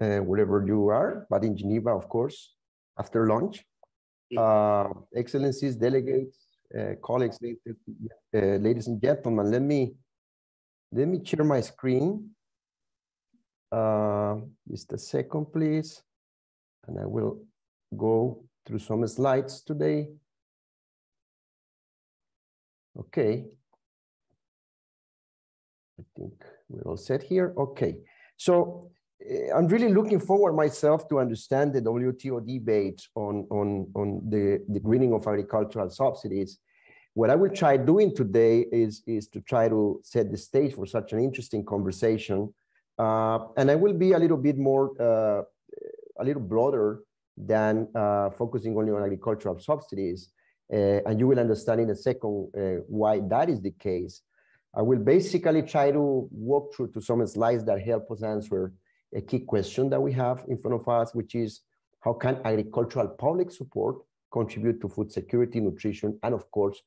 uh, wherever you are, but in Geneva, of course, after lunch. Uh, excellencies, delegates, uh, colleagues, uh, ladies and gentlemen, let me let me share my screen. Uh, just a second, please. And I will go through some slides today. Okay. I think we're all set here. Okay. So I'm really looking forward myself to understand the WTO debate on, on, on the, the greening of agricultural subsidies. What I will try doing today is, is to try to set the stage for such an interesting conversation. Uh, and I will be a little bit more, uh, a little broader than uh, focusing only on agricultural subsidies. Uh, and you will understand in a second uh, why that is the case. I will basically try to walk through to some slides that help us answer a key question that we have in front of us, which is how can agricultural public support contribute to food security, nutrition, and of course,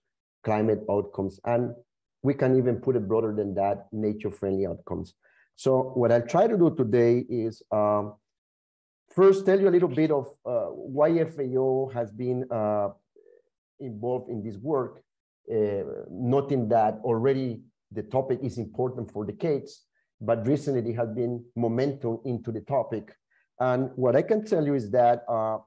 climate outcomes. And we can even put it broader than that, nature-friendly outcomes. So what I'll try to do today is um, first tell you a little bit of uh, why FAO has been uh, involved in this work, uh, noting that already the topic is important for decades, but recently there has been momentum into the topic. And what I can tell you is that uh,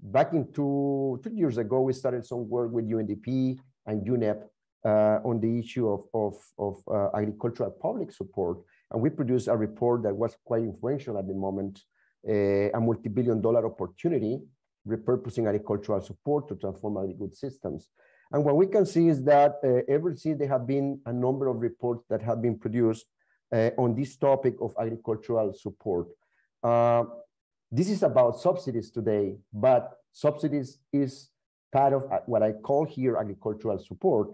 back in two, two years ago, we started some work with UNDP and UNEP uh, on the issue of, of, of uh, agricultural public support. And we produced a report that was quite influential at the moment, uh, a multi-billion dollar opportunity, repurposing agricultural support to transform agri-food systems. And what we can see is that uh, ever since there have been a number of reports that have been produced uh, on this topic of agricultural support. Uh, this is about subsidies today, but subsidies is part of uh, what I call here agricultural support.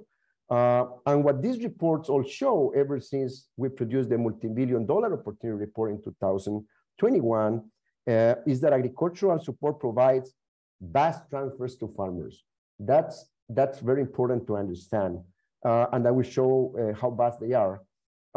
Uh, and what these reports all show ever since we produced the multi-billion dollar opportunity report in 2021 uh, is that agricultural support provides vast transfers to farmers. That's, that's very important to understand. Uh, and I will show how vast they are.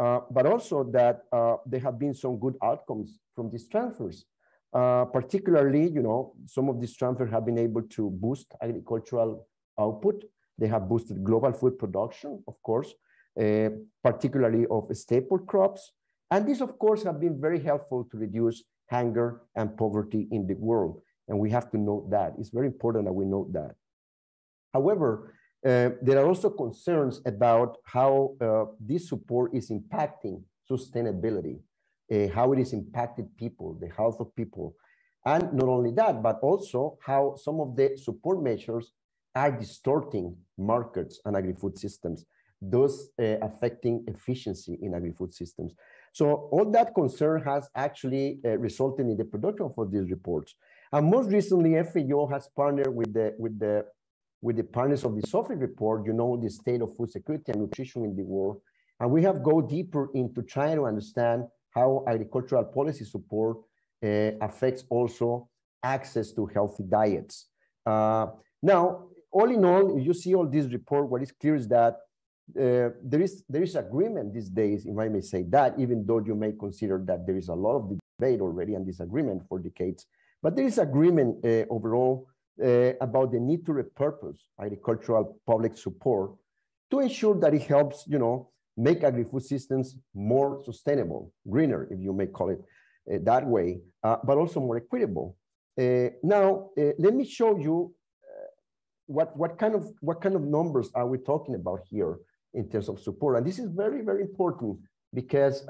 Uh, but also that uh, there have been some good outcomes from these transfers. Uh, particularly, you know, some of these transfers have been able to boost agricultural output. They have boosted global food production, of course, uh, particularly of staple crops. And these, of course, have been very helpful to reduce hunger and poverty in the world. And we have to note that. It's very important that we note that. However, uh, there are also concerns about how uh, this support is impacting sustainability, uh, how it is impacted people, the health of people. And not only that, but also how some of the support measures are distorting markets and agri-food systems, thus uh, affecting efficiency in agri-food systems. So all that concern has actually uh, resulted in the production of these reports. And most recently, FAO has partnered with the, with the with the partners of the SOFI report, you know the state of food security and nutrition in the world. And we have go deeper into trying to understand how agricultural policy support uh, affects also access to healthy diets. Uh, now, all in all, you see all this report, what is clear is that uh, there is there is agreement these days, if I may say that, even though you may consider that there is a lot of debate already and disagreement for decades, but there is agreement uh, overall uh, about the need to repurpose agricultural public support to ensure that it helps, you know, make agri-food systems more sustainable, greener, if you may call it uh, that way, uh, but also more equitable. Uh, now, uh, let me show you uh, what, what, kind of, what kind of numbers are we talking about here in terms of support. And this is very, very important because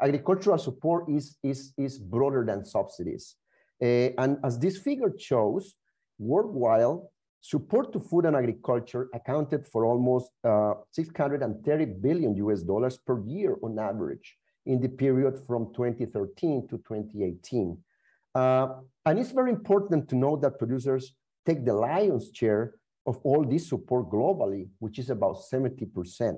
agricultural support is, is, is broader than subsidies. Uh, and as this figure shows, worldwide, support to food and agriculture accounted for almost uh, 630 billion US dollars per year on average in the period from 2013 to 2018. Uh, and it's very important to know that producers take the lion's share of all this support globally, which is about 70%.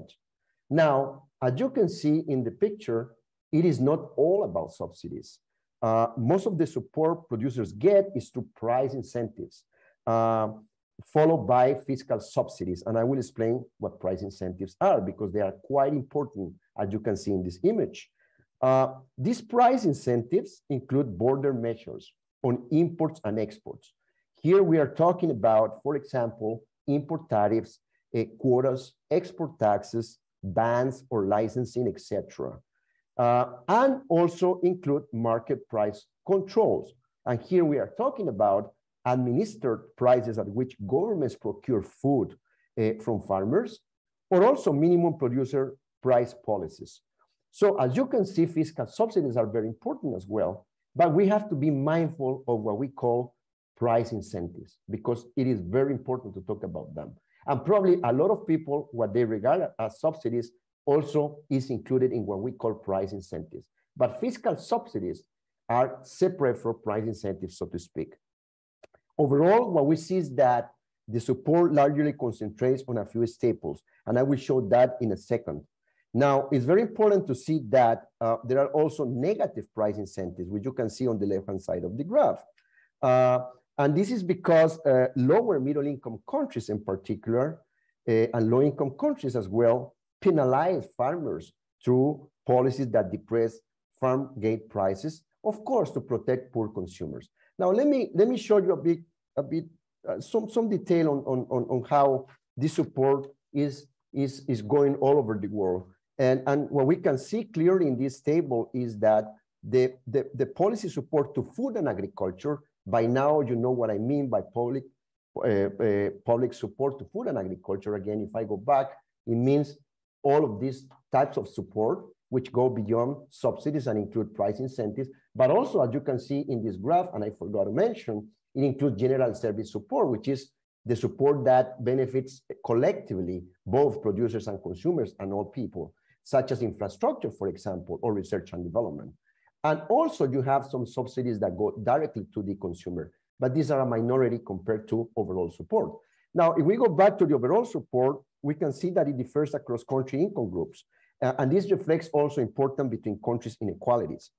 Now, as you can see in the picture, it is not all about subsidies uh, most of the support producers get is through price incentives, uh, followed by fiscal subsidies. And I will explain what price incentives are because they are quite important, as you can see in this image. Uh, these price incentives include border measures on imports and exports. Here we are talking about, for example, import tariffs, uh, quotas, export taxes, bans or licensing, etc. Uh, and also include market price controls. And here we are talking about administered prices at which governments procure food uh, from farmers, or also minimum producer price policies. So as you can see, fiscal subsidies are very important as well, but we have to be mindful of what we call price incentives because it is very important to talk about them. And probably a lot of people, what they regard as subsidies also is included in what we call price incentives. But fiscal subsidies are separate from price incentives, so to speak. Overall, what we see is that the support largely concentrates on a few staples, and I will show that in a second. Now, it's very important to see that uh, there are also negative price incentives, which you can see on the left-hand side of the graph. Uh, and this is because uh, lower middle income countries in particular, uh, and low income countries as well, penalize farmers through policies that depress farm gate prices, of course, to protect poor consumers. Now, let me, let me show you a bit, a bit uh, some, some detail on, on, on how this support is, is, is going all over the world. And, and what we can see clearly in this table is that the, the, the policy support to food and agriculture by now, you know what I mean by public, uh, uh, public support to food and agriculture. Again, if I go back, it means all of these types of support, which go beyond subsidies and include price incentives. But also, as you can see in this graph, and I forgot to mention, it includes general service support, which is the support that benefits collectively both producers and consumers and all people, such as infrastructure, for example, or research and development. And also you have some subsidies that go directly to the consumer, but these are a minority compared to overall support. Now, if we go back to the overall support, we can see that it differs across country income groups. Uh, and this reflects also important between countries inequalities.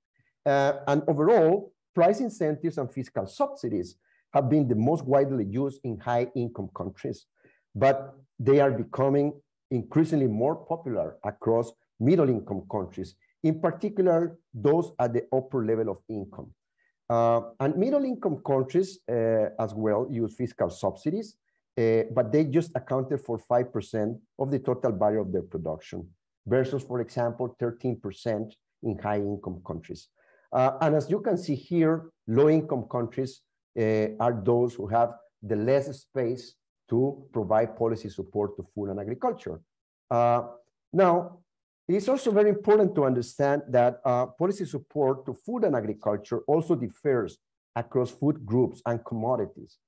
Uh, and overall, price incentives and fiscal subsidies have been the most widely used in high income countries, but they are becoming increasingly more popular across middle income countries in particular those at the upper level of income. Uh, and middle income countries uh, as well use fiscal subsidies, uh, but they just accounted for 5% of the total value of their production versus, for example, 13% in high income countries. Uh, and as you can see here, low income countries uh, are those who have the less space to provide policy support to food and agriculture. Uh, now, it is also very important to understand that uh, policy support to food and agriculture also differs across food groups and commodities.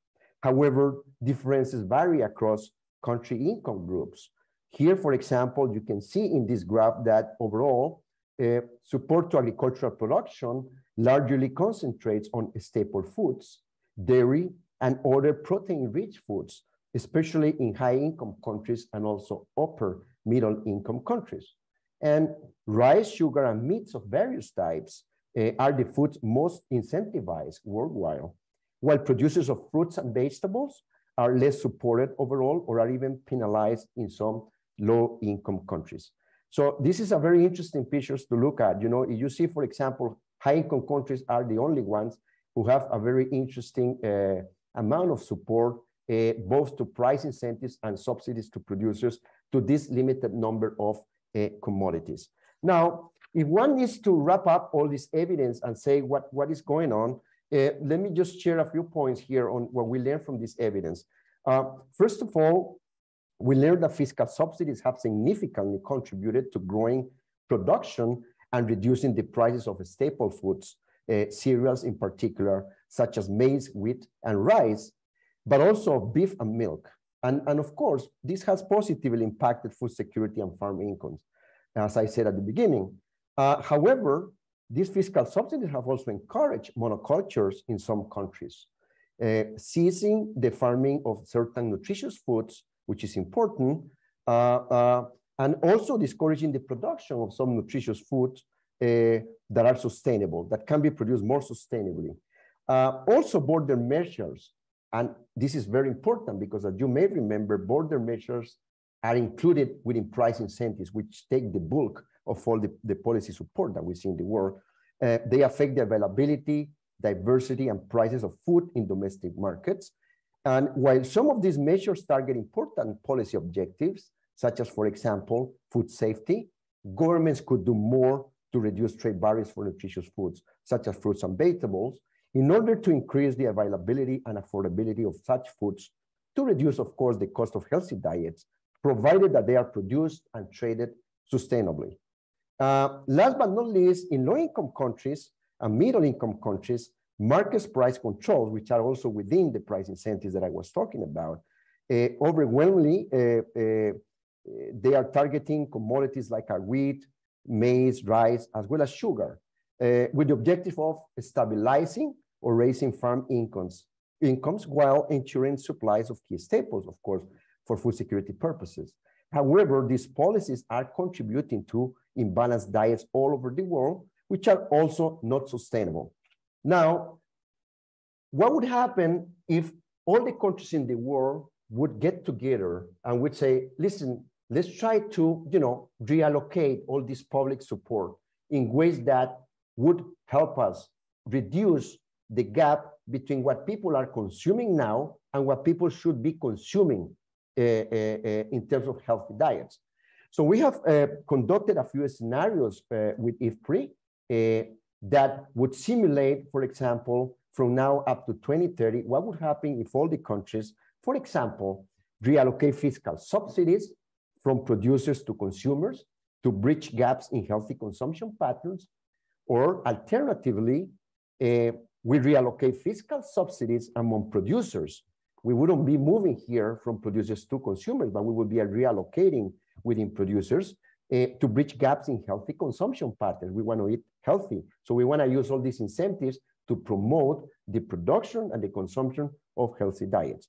However, differences vary across country income groups. Here, for example, you can see in this graph that overall, uh, support to agricultural production largely concentrates on staple foods, dairy, and other protein-rich foods, especially in high-income countries and also upper middle-income countries. And rice, sugar, and meats of various types uh, are the foods most incentivized worldwide, while producers of fruits and vegetables are less supported overall or are even penalized in some low income countries. So this is a very interesting pictures to look at. You know, you see, for example, high income countries are the only ones who have a very interesting uh, amount of support, uh, both to price incentives and subsidies to producers to this limited number of uh, commodities. Now, if one needs to wrap up all this evidence and say what, what is going on, uh, let me just share a few points here on what we learned from this evidence. Uh, first of all, we learned that fiscal subsidies have significantly contributed to growing production and reducing the prices of staple foods, uh, cereals in particular, such as maize, wheat, and rice, but also beef and milk. And, and of course, this has positively impacted food security and farm incomes, as I said at the beginning. Uh, however, these fiscal subsidies have also encouraged monocultures in some countries, uh, ceasing the farming of certain nutritious foods, which is important, uh, uh and also discouraging the production of some nutritious foods uh, that are sustainable, that can be produced more sustainably. Uh, also border measures and this is very important because as you may remember, border measures are included within price incentives, which take the bulk of all the, the policy support that we see in the world. Uh, they affect the availability, diversity, and prices of food in domestic markets. And while some of these measures target important policy objectives, such as, for example, food safety, governments could do more to reduce trade barriers for nutritious foods, such as fruits and vegetables, in order to increase the availability and affordability of such foods, to reduce, of course, the cost of healthy diets, provided that they are produced and traded sustainably. Uh, last but not least, in low-income countries and middle-income countries, market price controls, which are also within the price incentives that I was talking about, uh, overwhelmingly, uh, uh they are targeting commodities like our wheat, maize, rice, as well as sugar, uh, with the objective of stabilizing or raising farm incomes, incomes while ensuring supplies of key staples, of course, for food security purposes. However, these policies are contributing to imbalanced diets all over the world, which are also not sustainable. Now, what would happen if all the countries in the world would get together and would say, listen, let's try to, you know, reallocate all this public support in ways that would help us reduce the gap between what people are consuming now and what people should be consuming Eh, eh, eh, in terms of healthy diets. So we have conducted a few scenarios with IFPRI that would simulate, for example, from now up to 2030, what would happen if all the countries, for example, reallocate fiscal subsidies from producers to consumers to bridge gaps in healthy consumption patterns, or alternatively, uh, we reallocate fiscal subsidies among producers. We wouldn't be moving here from producers to consumers, but we would be reallocating within producers uh, to bridge gaps in healthy consumption patterns. We want to eat healthy. So we want to use all these incentives to promote the production and the consumption of healthy diets.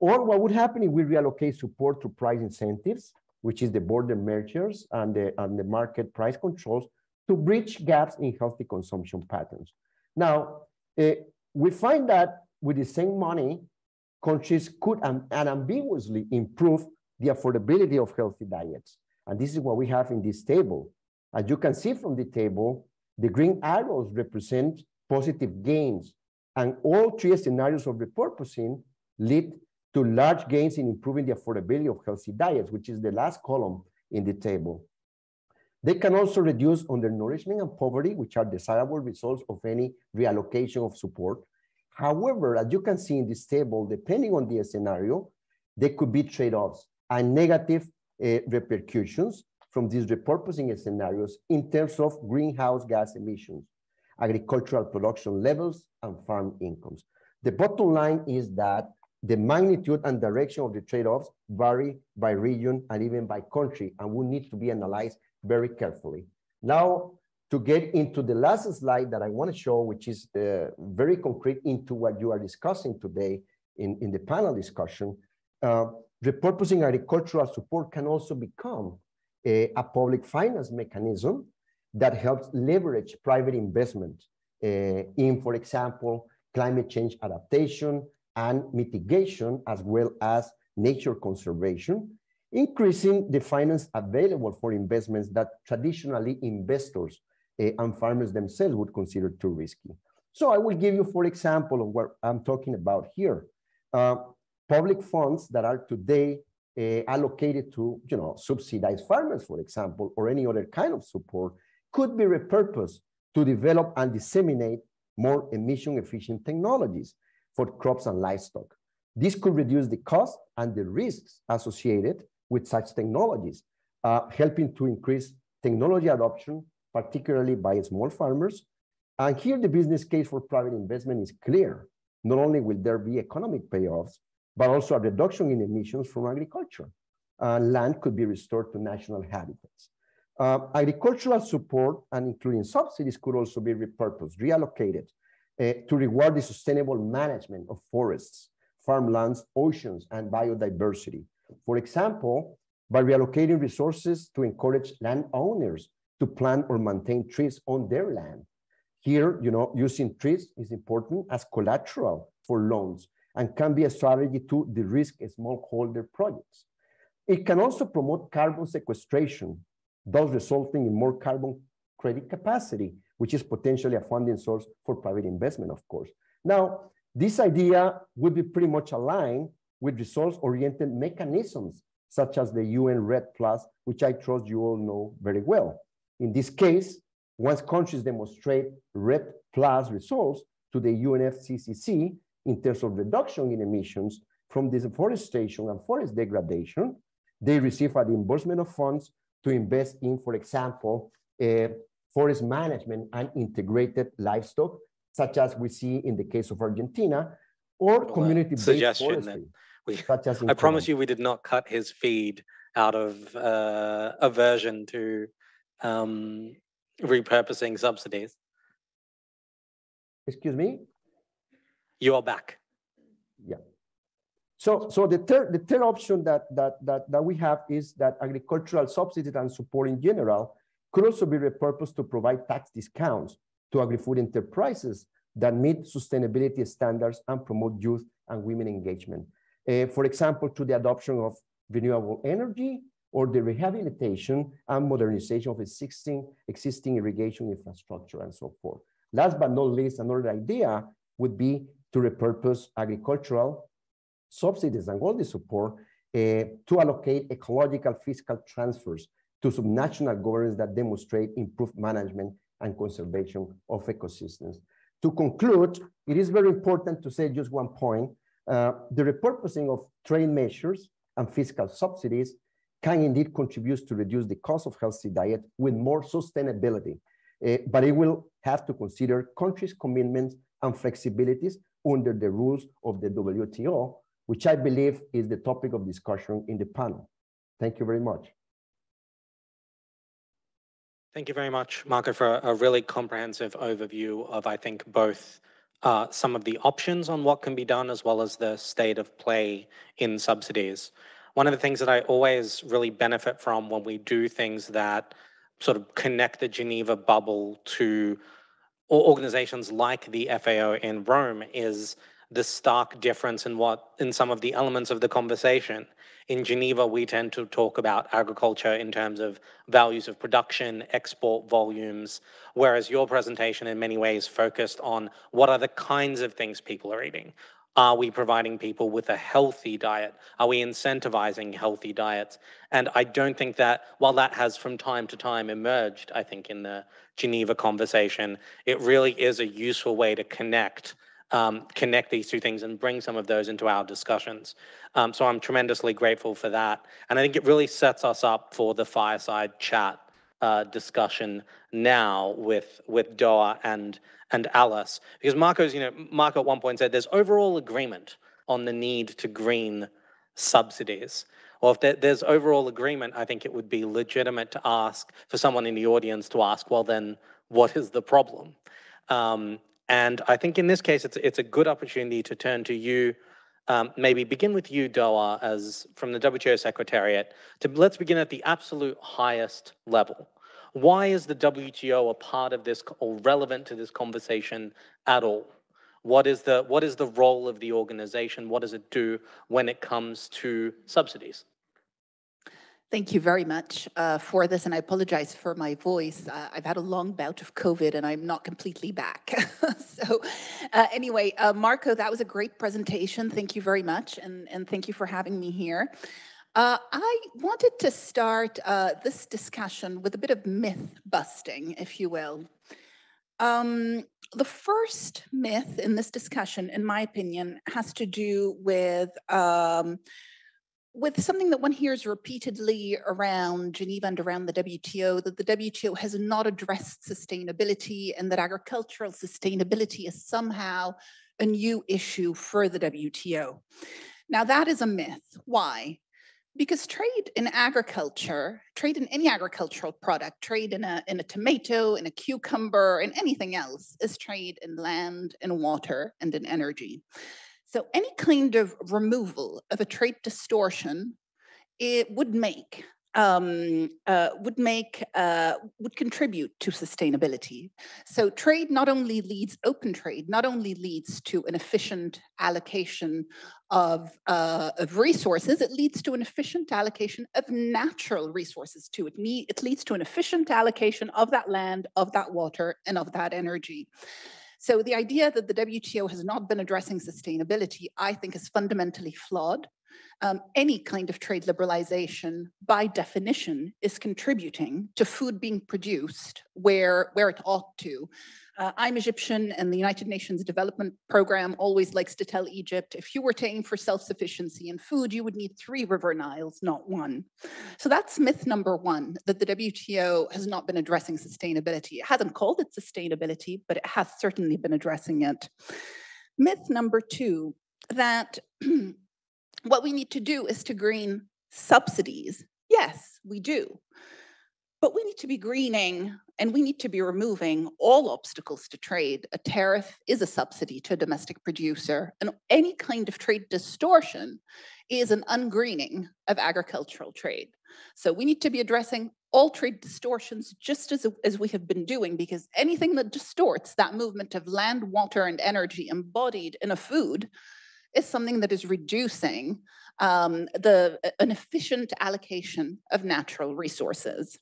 Or what would happen if we reallocate support to price incentives which is the border measures and the, and the market price controls to bridge gaps in healthy consumption patterns. Now, uh, we find that with the same money, countries could unambiguously improve the affordability of healthy diets. And this is what we have in this table. As you can see from the table, the green arrows represent positive gains, and all three scenarios of repurposing lead to large gains in improving the affordability of healthy diets, which is the last column in the table. They can also reduce undernourishment and poverty, which are desirable results of any reallocation of support. However, as you can see in this table, depending on the scenario, there could be trade-offs and negative uh, repercussions from these repurposing scenarios in terms of greenhouse gas emissions, agricultural production levels, and farm incomes. The bottom line is that the magnitude and direction of the trade-offs vary by region and even by country and will need to be analyzed very carefully. Now, to get into the last slide that I want to show, which is uh, very concrete into what you are discussing today in, in the panel discussion, uh, repurposing agricultural support can also become a, a, public finance mechanism that helps leverage private investment uh, in, for example, climate change adaptation, and mitigation, as well as nature conservation, increasing the finance available for investments that traditionally investors and farmers themselves would consider too risky. So I will give you, for example, of what I'm talking about here. Uh, public funds that are today uh, allocated to, you know, subsidized farmers, for example, or any other kind of support, could be repurposed to develop and disseminate more emission efficient technologies for crops and livestock. This could reduce the cost and the risks associated with such technologies, uh, helping to increase technology adoption, particularly by small farmers. And here the business case for private investment is clear. Not only will there be economic payoffs, but also a reduction in emissions from agriculture. Uh, land could be restored to national habitats. Uh, agricultural support and including subsidies could also be repurposed, reallocated uh, to reward the sustainable management of forests, farmlands, oceans, and biodiversity. For example, by reallocating resources to encourage landowners to plant or maintain trees on their land. Here, you know, using trees is important as collateral for loans and can be a strategy to de-risk smallholder projects. It can also promote carbon sequestration, thus resulting in more carbon credit capacity, which is potentially a funding source for private investment, of course. Now, this idea would be pretty much aligned with resource-oriented mechanisms, such as the UN REDD+, which I trust you all know very well. In this case, once countries demonstrate REDD+ results to the UNFCCC in terms of reduction in emissions from deforestation and forest degradation, they receive a reimbursement of funds to invest in, for example, uh, forest management and integrated livestock, such as we see in the case of Argentina, or community-based forestry. We, I promise you we did not cut his feed out of uh, aversion to um, repurposing subsidies. Excuse me? You are back. Yeah. So, so the third, the third option that, that, that, that we have is that agricultural subsidies and support in general could also be repurposed to provide tax discounts to agri-food enterprises that meet sustainability standards and promote youth and women engagement. Uh, for example, to the adoption of renewable energy or the rehabilitation and modernization of existing, existing irrigation infrastructure and so forth. Last but not least, another idea would be to repurpose agricultural subsidies and all the support uh, to allocate ecological fiscal transfers to subnational governments that demonstrate improved management and conservation of ecosystems. To conclude, it is very important to say just one point. Uh, the repurposing of trade measures and fiscal subsidies can indeed contribute to reduce the cost of healthy diet with more sustainability. Uh, but it will have to consider countries' commitments and flexibilities under the rules of the WTO, which I believe is the topic of discussion in the panel. Thank you very much. Thank you very much, Marco, for a really comprehensive overview of, I think, both uh, some of the options on what can be done as well as the state of play in subsidies. One of the things that I always really benefit from when we do things that sort of connect the Geneva bubble to organizations like the FAO in Rome is the stark difference in what in some of the elements of the conversation. In Geneva, we tend to talk about agriculture in terms of values of production, export volumes, whereas your presentation in many ways focused on what are the kinds of things people are eating. Are we providing people with a healthy diet? Are we incentivizing healthy diets? And I don't think that, while that has from time to time emerged, I think, in the Geneva conversation, it really is a useful way to connect um, connect these two things and bring some of those into our discussions. Um, so I'm tremendously grateful for that. And I think it really sets us up for the fireside chat uh, discussion now with with Doaa and and Alice, because Marco's, you know, Marco at one point said there's overall agreement on the need to green subsidies. Well, if there, there's overall agreement, I think it would be legitimate to ask for someone in the audience to ask, well, then what is the problem? Um, and I think in this case, it's, it's a good opportunity to turn to you, um, maybe begin with you, Doaa, as from the WTO Secretariat, to let's begin at the absolute highest level. Why is the WTO a part of this or relevant to this conversation at all? What is the what is the role of the organization? What does it do when it comes to subsidies? Thank you very much uh, for this, and I apologize for my voice. Uh, I've had a long bout of COVID, and I'm not completely back. so, uh, anyway, uh, Marco, that was a great presentation. Thank you very much, and, and thank you for having me here. Uh, I wanted to start uh, this discussion with a bit of myth busting, if you will. Um, the first myth in this discussion, in my opinion, has to do with um, with something that one hears repeatedly around Geneva and around the WTO, that the WTO has not addressed sustainability and that agricultural sustainability is somehow a new issue for the WTO. Now, that is a myth. Why? Because trade in agriculture, trade in any agricultural product, trade in a, in a tomato, in a cucumber, in anything else, is trade in land, in water, and in energy. So any kind of removal of a trait distortion, it would make um, uh, would make uh, would contribute to sustainability. So trade not only leads open trade, not only leads to an efficient allocation of, uh, of resources, it leads to an efficient allocation of natural resources too. It, it leads to an efficient allocation of that land, of that water, and of that energy. So the idea that the WTO has not been addressing sustainability, I think is fundamentally flawed um, any kind of trade liberalization, by definition, is contributing to food being produced where, where it ought to. Uh, I'm Egyptian, and the United Nations Development Program always likes to tell Egypt if you were to aim for self sufficiency in food, you would need three river Niles, not one. So that's myth number one that the WTO has not been addressing sustainability. It hasn't called it sustainability, but it has certainly been addressing it. Myth number two that what we need to do is to green subsidies. Yes, we do. But we need to be greening and we need to be removing all obstacles to trade. A tariff is a subsidy to a domestic producer, and any kind of trade distortion is an ungreening of agricultural trade. So we need to be addressing all trade distortions just as, as we have been doing, because anything that distorts that movement of land, water, and energy embodied in a food is something that is reducing um, the, an efficient allocation of natural resources.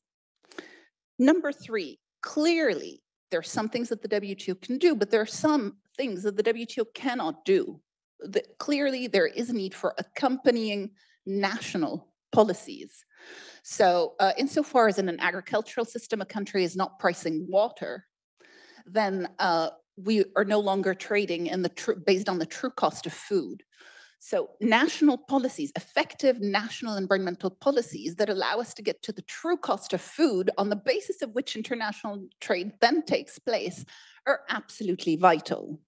Number three, clearly there are some things that the WTO can do, but there are some things that the WTO cannot do. The, clearly there is a need for accompanying national policies. So uh, insofar as in an agricultural system, a country is not pricing water, then uh, we are no longer trading in the tr- based on the true cost of food. So national policies, effective national environmental policies that allow us to get to the true cost of food on the basis of which international trade then takes place are absolutely vital.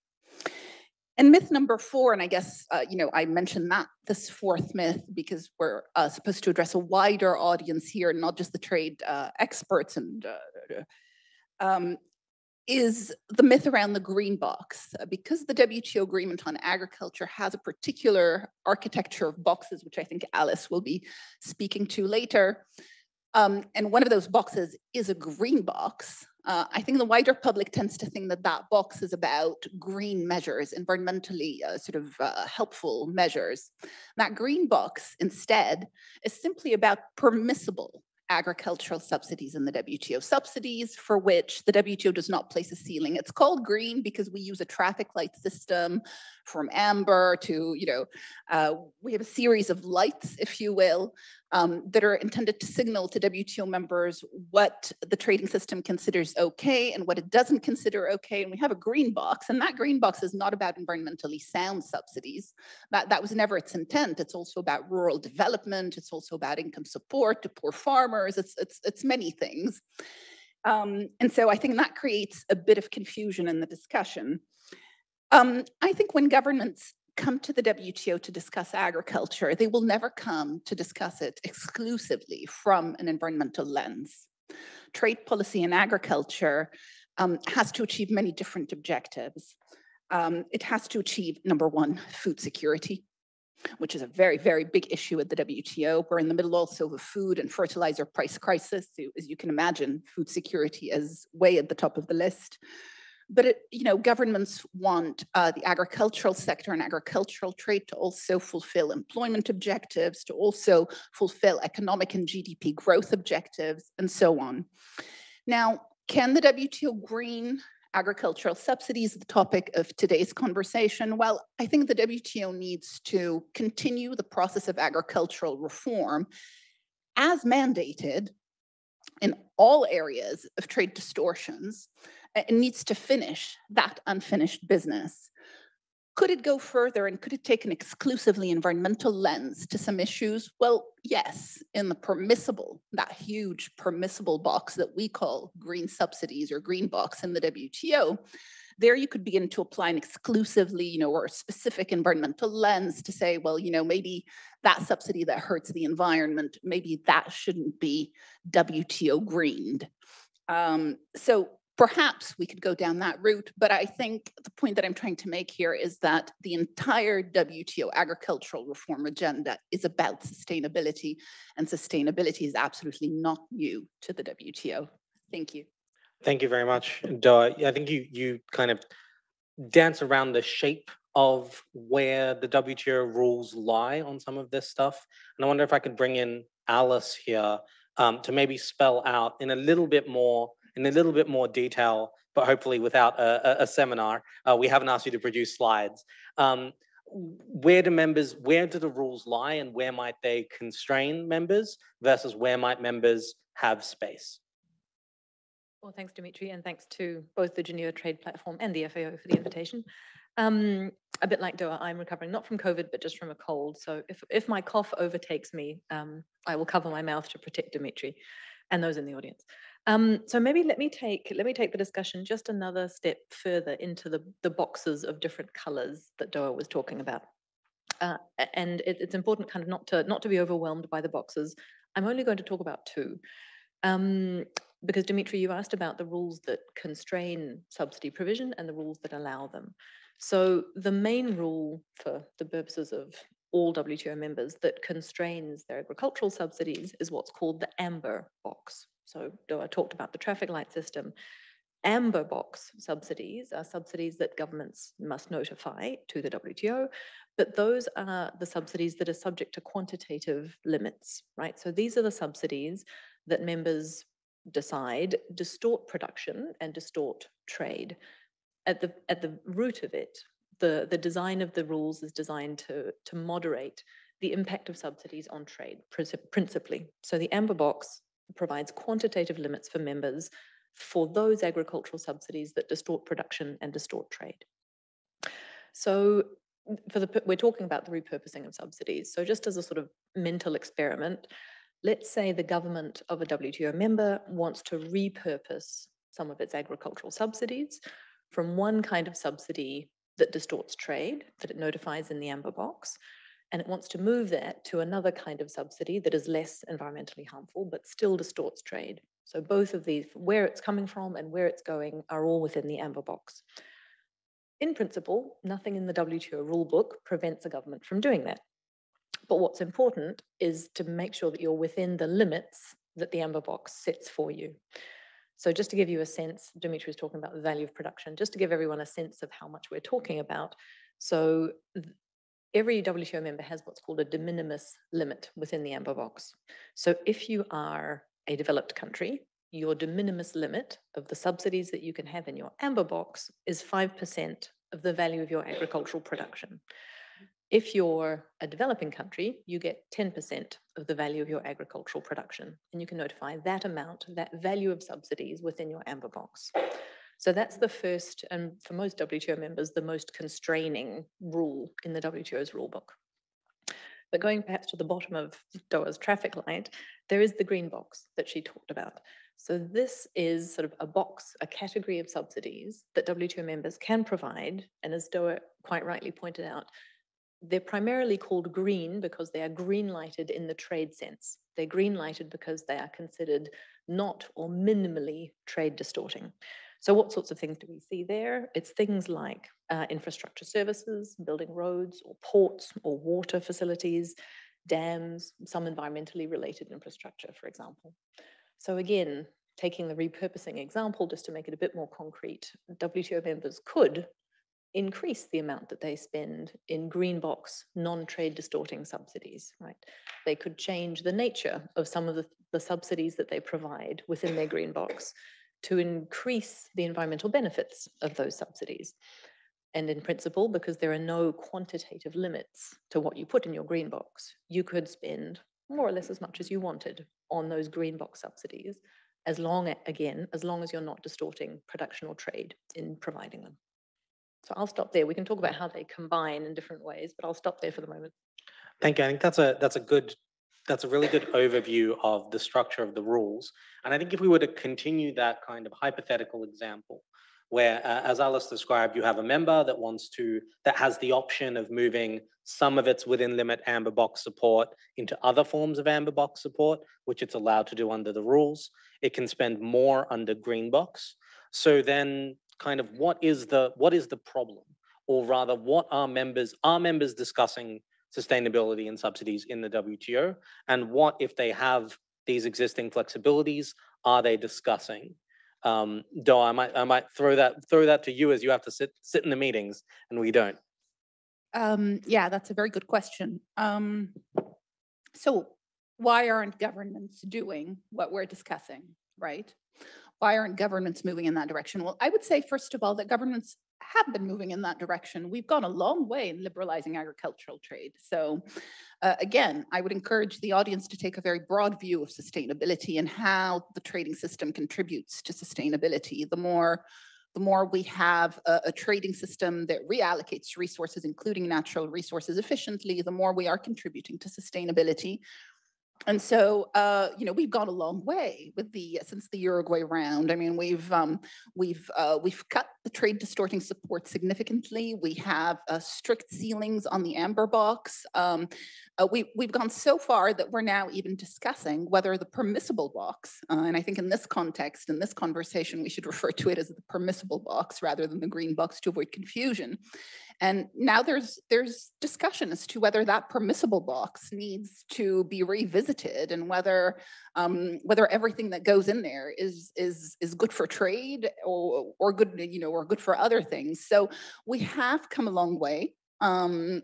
And myth number four, and I guess, uh, you know, I mentioned that this fourth myth because we're uh, supposed to address a wider audience here, not just the trade uh, experts and uh, um, is the myth around the green box. Uh, because the WTO agreement on agriculture has a particular architecture of boxes, which I think Alice will be speaking to later, um, and one of those boxes is a green box. Uh, I think the wider public tends to think that that box is about green measures, environmentally uh, sort of uh, helpful measures. That green box, instead, is simply about permissible agricultural subsidies in the WTO, subsidies for which the WTO does not place a ceiling. It's called green because we use a traffic light system from amber to, you know, uh, we have a series of lights, if you will, um, that are intended to signal to WTO members what the trading system considers okay and what it doesn't consider okay. And we have a green box, and that green box is not about environmentally sound subsidies. That, that was never its intent. It's also about rural development. It's also about income support to poor farmers. It's, it's, it's many things. Um, and so I think that creates a bit of confusion in the discussion. Um, I think when governments come to the WTO to discuss agriculture, they will never come to discuss it exclusively from an environmental lens. Trade policy in agriculture um, has to achieve many different objectives. Um, it has to achieve, number one, food security, which is a very, very big issue at the WTO. We're in the middle also of a food and fertilizer price crisis. So as you can imagine, food security is way at the top of the list but it, you know, governments want uh, the agricultural sector and agricultural trade to also fulfill employment objectives, to also fulfill economic and GDP growth objectives, and so on. Now, can the WTO green agricultural subsidies the topic of today's conversation? Well, I think the WTO needs to continue the process of agricultural reform as mandated in all areas of trade distortions it needs to finish that unfinished business. Could it go further and could it take an exclusively environmental lens to some issues? Well, yes, in the permissible, that huge permissible box that we call green subsidies or green box in the WTO. There you could begin to apply an exclusively, you know, or a specific environmental lens to say, well, you know, maybe that subsidy that hurts the environment, maybe that shouldn't be WTO greened. Um, so perhaps we could go down that route, but I think the point that I'm trying to make here is that the entire WTO agricultural reform agenda is about sustainability, and sustainability is absolutely not new to the WTO. Thank you. Thank you very much, Doaa. I think you you kind of dance around the shape of where the WTO rules lie on some of this stuff. And I wonder if I could bring in Alice here um, to maybe spell out in a little bit more in a little bit more detail, but hopefully without a, a, a seminar. Uh, we haven't asked you to produce slides. Um, where do members, where do the rules lie and where might they constrain members versus where might members have space? Well, thanks, Dimitri, and thanks to both the Geneva Trade Platform and the FAO for the invitation. Um, a bit like Doaa, I'm recovering not from COVID, but just from a cold. So if, if my cough overtakes me, um, I will cover my mouth to protect Dimitri and those in the audience. Um, so maybe let me take let me take the discussion just another step further into the, the boxes of different colors that Doaa was talking about. Uh, and it, it's important kind of not to not to be overwhelmed by the boxes. I'm only going to talk about two. Um, because Dimitri, you asked about the rules that constrain subsidy provision and the rules that allow them. So the main rule for the purposes of all WTO members that constrains their agricultural subsidies is what's called the amber box. So I talked about the traffic light system. Amber box subsidies are subsidies that governments must notify to the WTO, but those are the subsidies that are subject to quantitative limits, right? So these are the subsidies that members decide distort production and distort trade. At the, at the root of it, the, the design of the rules is designed to, to moderate the impact of subsidies on trade, principally. So the amber box provides quantitative limits for members for those agricultural subsidies that distort production and distort trade. So for the, we're talking about the repurposing of subsidies. So just as a sort of mental experiment, let's say the government of a WTO member wants to repurpose some of its agricultural subsidies from one kind of subsidy that distorts trade, that it notifies in the amber box, and it wants to move that to another kind of subsidy that is less environmentally harmful, but still distorts trade. So both of these, where it's coming from and where it's going, are all within the amber box. In principle, nothing in the WTO rulebook prevents a government from doing that. But what's important is to make sure that you're within the limits that the amber box sets for you. So just to give you a sense, Dimitri was talking about the value of production, just to give everyone a sense of how much we're talking about. So every WTO member has what's called a de minimis limit within the amber box. So if you are a developed country, your de minimis limit of the subsidies that you can have in your amber box is 5% of the value of your agricultural production. If you're a developing country, you get 10% of the value of your agricultural production, and you can notify that amount, that value of subsidies within your amber box. So that's the first, and for most WTO members, the most constraining rule in the WTO's rulebook. But going perhaps to the bottom of Doaa's traffic light, there is the green box that she talked about. So this is sort of a box, a category of subsidies that WTO members can provide. And as Doaa quite rightly pointed out, they're primarily called green because they are green lighted in the trade sense. They're green lighted because they are considered not or minimally trade distorting. So what sorts of things do we see there? It's things like uh, infrastructure services, building roads or ports or water facilities, dams, some environmentally related infrastructure, for example. So again, taking the repurposing example, just to make it a bit more concrete, WTO members could increase the amount that they spend in green box non-trade distorting subsidies, right? They could change the nature of some of the, the subsidies that they provide within their green box to increase the environmental benefits of those subsidies. And in principle, because there are no quantitative limits to what you put in your green box, you could spend more or less as much as you wanted on those green box subsidies, as long, again, as long as you're not distorting production or trade in providing them. So I'll stop there. We can talk about how they combine in different ways, but I'll stop there for the moment. Thank you. I think that's a that's a good that's a really good overview of the structure of the rules. And I think if we were to continue that kind of hypothetical example, where, uh, as Alice described, you have a member that wants to, that has the option of moving some of its within limit amber box support into other forms of amber box support, which it's allowed to do under the rules. It can spend more under green box. So then kind of what is the what is the problem? Or rather, what are members are members discussing sustainability and subsidies in the WTO? And what if they have these existing flexibilities, are they discussing? Um, I might I might throw that throw that to you as you have to sit sit in the meetings and we don't. Um, yeah, that's a very good question. Um, so why aren't governments doing what we're discussing, right? Why aren't governments moving in that direction? Well, I would say, first of all, that governments have been moving in that direction. We've gone a long way in liberalizing agricultural trade. So uh, again, I would encourage the audience to take a very broad view of sustainability and how the trading system contributes to sustainability. The more the more we have a, a, trading system that reallocates resources, including natural resources efficiently, the more we are contributing to sustainability and so uh, you know we've gone a long way with the since the Uruguay round. I mean we've um, we've uh, we've cut the trade distorting support significantly. We have uh, strict ceilings on the amber box. Um, uh, we we've gone so far that we're now even discussing whether the permissible box, uh, and I think in this context, in this conversation, we should refer to it as the permissible box rather than the green box to avoid confusion. And now there's there's discussion as to whether that permissible box needs to be revisited and whether um, whether everything that goes in there is is is good for trade or or good you know or good for other things. So we have come a long way. Um,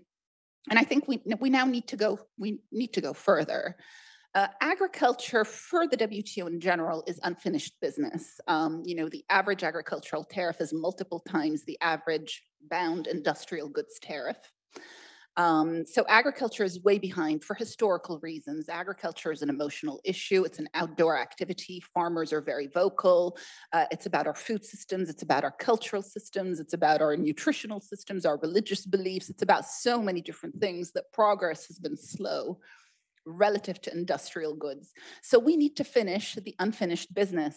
and I think we we now need to go we need to go further. Uh, agriculture for the WTO in general is unfinished business. Um, you know, the average agricultural tariff is multiple times the average bound industrial goods tariff. Um, so agriculture is way behind for historical reasons. Agriculture is an emotional issue. It's an outdoor activity. Farmers are very vocal. Uh, it's about our food systems. It's about our cultural systems. It's about our nutritional systems, our religious beliefs. It's about so many different things that progress has been slow relative to industrial goods. So we need to finish the unfinished business.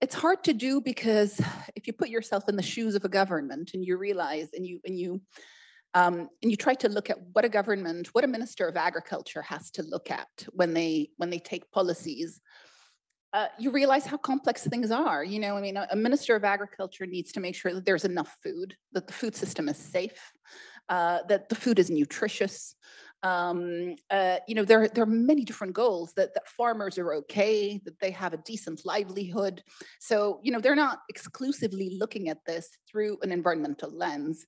It's hard to do because if you put yourself in the shoes of a government and you realize and you and you um, and you try to look at what a government, what a minister of agriculture has to look at when they when they take policies. Uh, you realize how complex things are. You know, I mean, a, a, minister of agriculture needs to make sure that there's enough food, that the food system is safe, uh, that the food is nutritious, um, uh, you know, there, there are many different goals that, that farmers are okay, that they have a decent livelihood. So, you know, they're not exclusively looking at this through an environmental lens.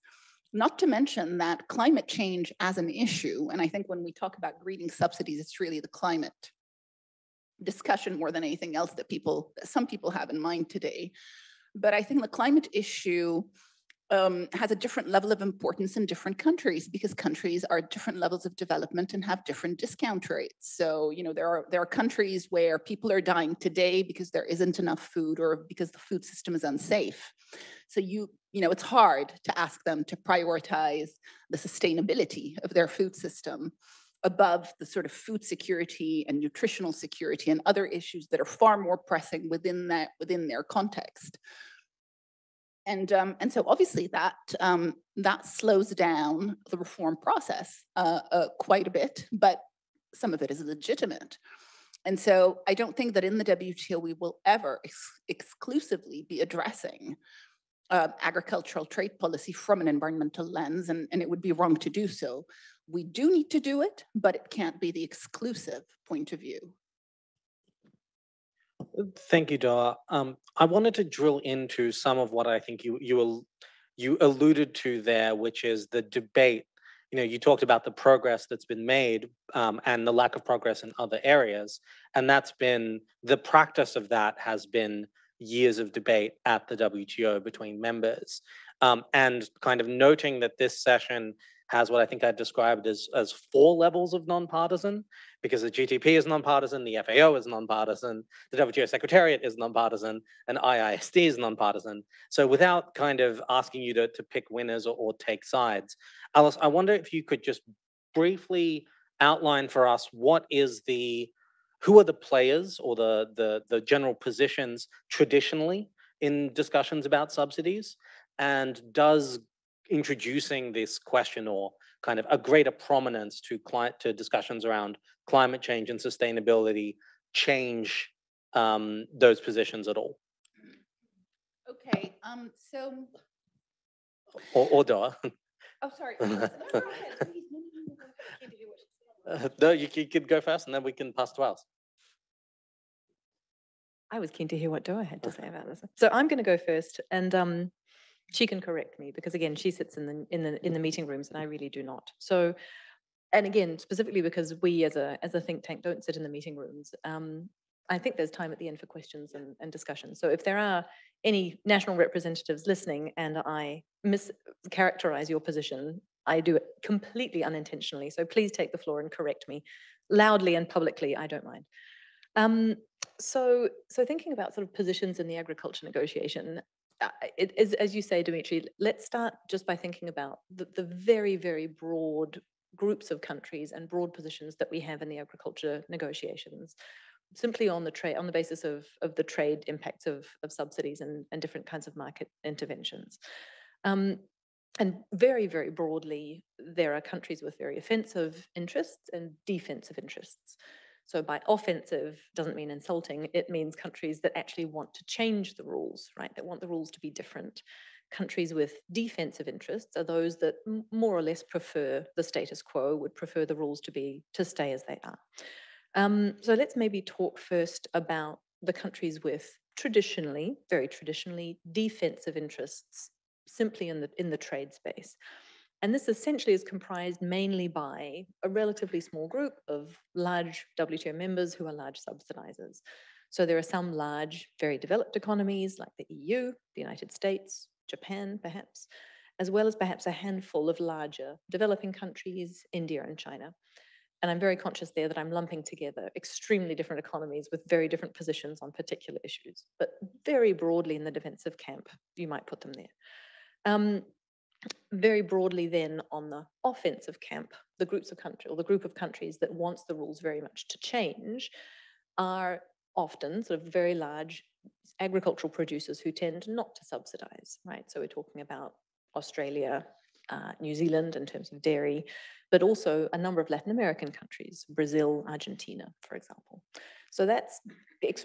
Not to mention that climate change as an issue, and I think when we talk about greening subsidies, it's really the climate discussion more than anything else that people, that some people have in mind today. But I think the climate issue um, has a different level of importance in different countries because countries are at different levels of development and have different discount rates. So, you know, there are there are countries where people are dying today because there isn't enough food or because the food system is unsafe. So you, you know, it's hard to ask them to prioritize the sustainability of their food system above the sort of food security and nutritional security and other issues that are far more pressing within that within their context and um, and so obviously that um, that slows down the reform process uh, uh, quite a bit, but some of it is legitimate. And so I don't think that in the WTO we will ever ex- exclusively be addressing uh, agricultural trade policy from an environmental lens, and, and it would be wrong to do so. We do need to do it, but it can't be the exclusive point of view. Thank you, Doaa. Um, I wanted to drill into some of what I think you you you alluded to there, which is the debate. You know, you talked about the progress that's been made um, and the lack of progress in other areas, and that's been the practice of that has been years of debate at the WTO between members, um, and kind of noting that this session has what I think I described as, as four levels of nonpartisan, because the GTP is nonpartisan, the FAO is nonpartisan, the WTO Secretariat is nonpartisan, and IISD is nonpartisan. So without kind of asking you to, to pick winners or, or take sides, Alice, I wonder if you could just briefly outline for us what is the, who are the players or the, the, the general positions traditionally in discussions about subsidies? And does introducing this question or kind of a greater prominence to client to discussions around climate change and sustainability change um, those positions at all? Okay, um, so, Or, or oh, sorry. No, no, go ahead. No, no, no, no, I can't hear what she's saying. No, you, you could go first and then we can pass to Alice. I was keen to hear what Doaa had to say about this. So I'm going to go first, and um, she can correct me because again, she sits in the in the in the meeting rooms, and I really do not. So, and again, specifically because we as a as a think tank don't sit in the meeting rooms. Um, I think there's time at the end for questions and, and discussion. So if there are any national representatives listening and I mischaracterize your position, I do it completely unintentionally. So please take the floor and correct me loudly and publicly. I don't mind. Um, so, so thinking about sort of positions in the agriculture negotiation, uh, it is, as you say, Dimitri, let's start just by thinking about the, the very, very broad groups of countries and broad positions that we have in the agriculture negotiations simply on the trade on the basis of of the trade impacts of of subsidies and, and different kinds of market interventions. Um, and very, very broadly, there are countries with very offensive interests and defensive interests. So by offensive doesn't mean insulting, it means countries that actually want to change the rules, right? That want the rules to be different. Countries with defensive interests are those that more or less prefer the status quo, would prefer the rules to be to stay as they are. Um, so let's maybe talk first about the countries with traditionally, very traditionally, defensive interests simply in the, in the trade space. And this essentially is comprised mainly by a relatively small group of large WTO members who are large subsidizers. So there are some large, very developed economies like the EU, the United States, Japan, perhaps, as well as perhaps a handful of larger developing countries, India and China. And I'm very conscious there that I'm lumping together extremely different economies with very different positions on particular issues, but very broadly in the defensive camp, you might put them there. Um, very broadly then on the offensive camp, the groups of countries or the group of countries that wants the rules very much to change are often sort of very large agricultural producers who tend not to subsidize, right? So we're talking about Australia, uh, New Zealand in terms of dairy, but also a number of Latin American countries, Brazil, Argentina, for example. So that's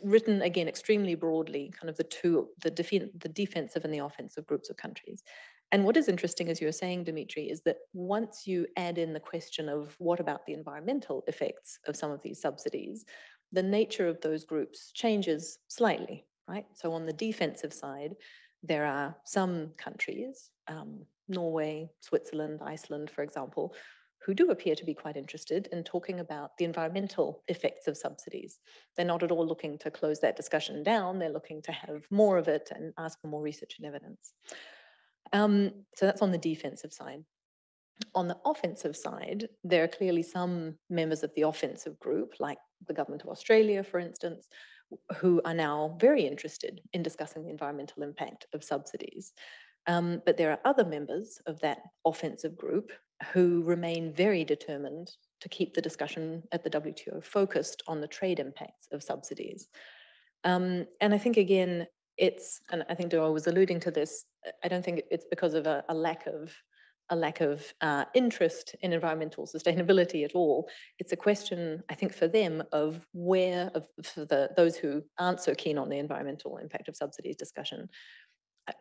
written again extremely broadly, kind of the two, the, def- the defensive and the offensive groups of countries. And what is interesting, as you were saying, Dimitri, is that once you add in the question of what about the environmental effects of some of these subsidies, the nature of those groups changes slightly, right? So on the defensive side, there are some countries, um, Norway, Switzerland, Iceland, for example, who do appear to be quite interested in talking about the environmental effects of subsidies. They're not at all looking to close that discussion down, they're looking to have more of it and ask for more research and evidence. Um, so that's on the defensive side. On the offensive side, there are clearly some members of the offensive group, like the government of Australia, for instance, who are now very interested in discussing the environmental impact of subsidies. Um, but there are other members of that offensive group who remain very determined to keep the discussion at the WTO focused on the trade impacts of subsidies. Um, and I think, again, it's, and I think Doaa was alluding to this, I don't think it's because of a, a lack of a lack of uh, interest in environmental sustainability at all. It's a question, I think, for them of where, of, for the, those who aren't so keen on the environmental impact of subsidies discussion,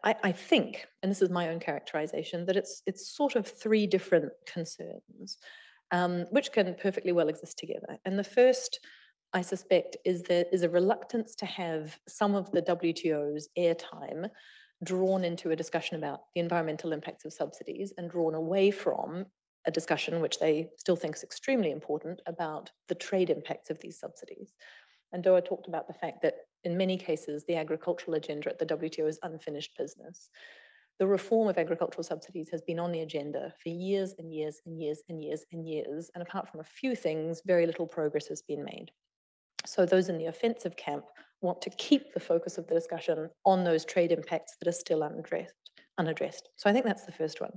I, I, think, and this is my own characterization, that it's it's sort of three different concerns, um, which can perfectly well exist together. And the first, I suspect, is there is a reluctance to have some of the WTO's airtime drawn into a discussion about the environmental impacts of subsidies and drawn away from a discussion which they still think is extremely important about the trade impacts of these subsidies. And Doaa talked about the fact that in many cases, the agricultural agenda at the WTO is unfinished business. The reform of agricultural subsidies has been on the agenda for years and years and years and years and years. And apart from a few things, very little progress has been made. So those in the offensive camp want to keep the focus of the discussion on those trade impacts that are still unaddressed. unaddressed. So I think that's the first one.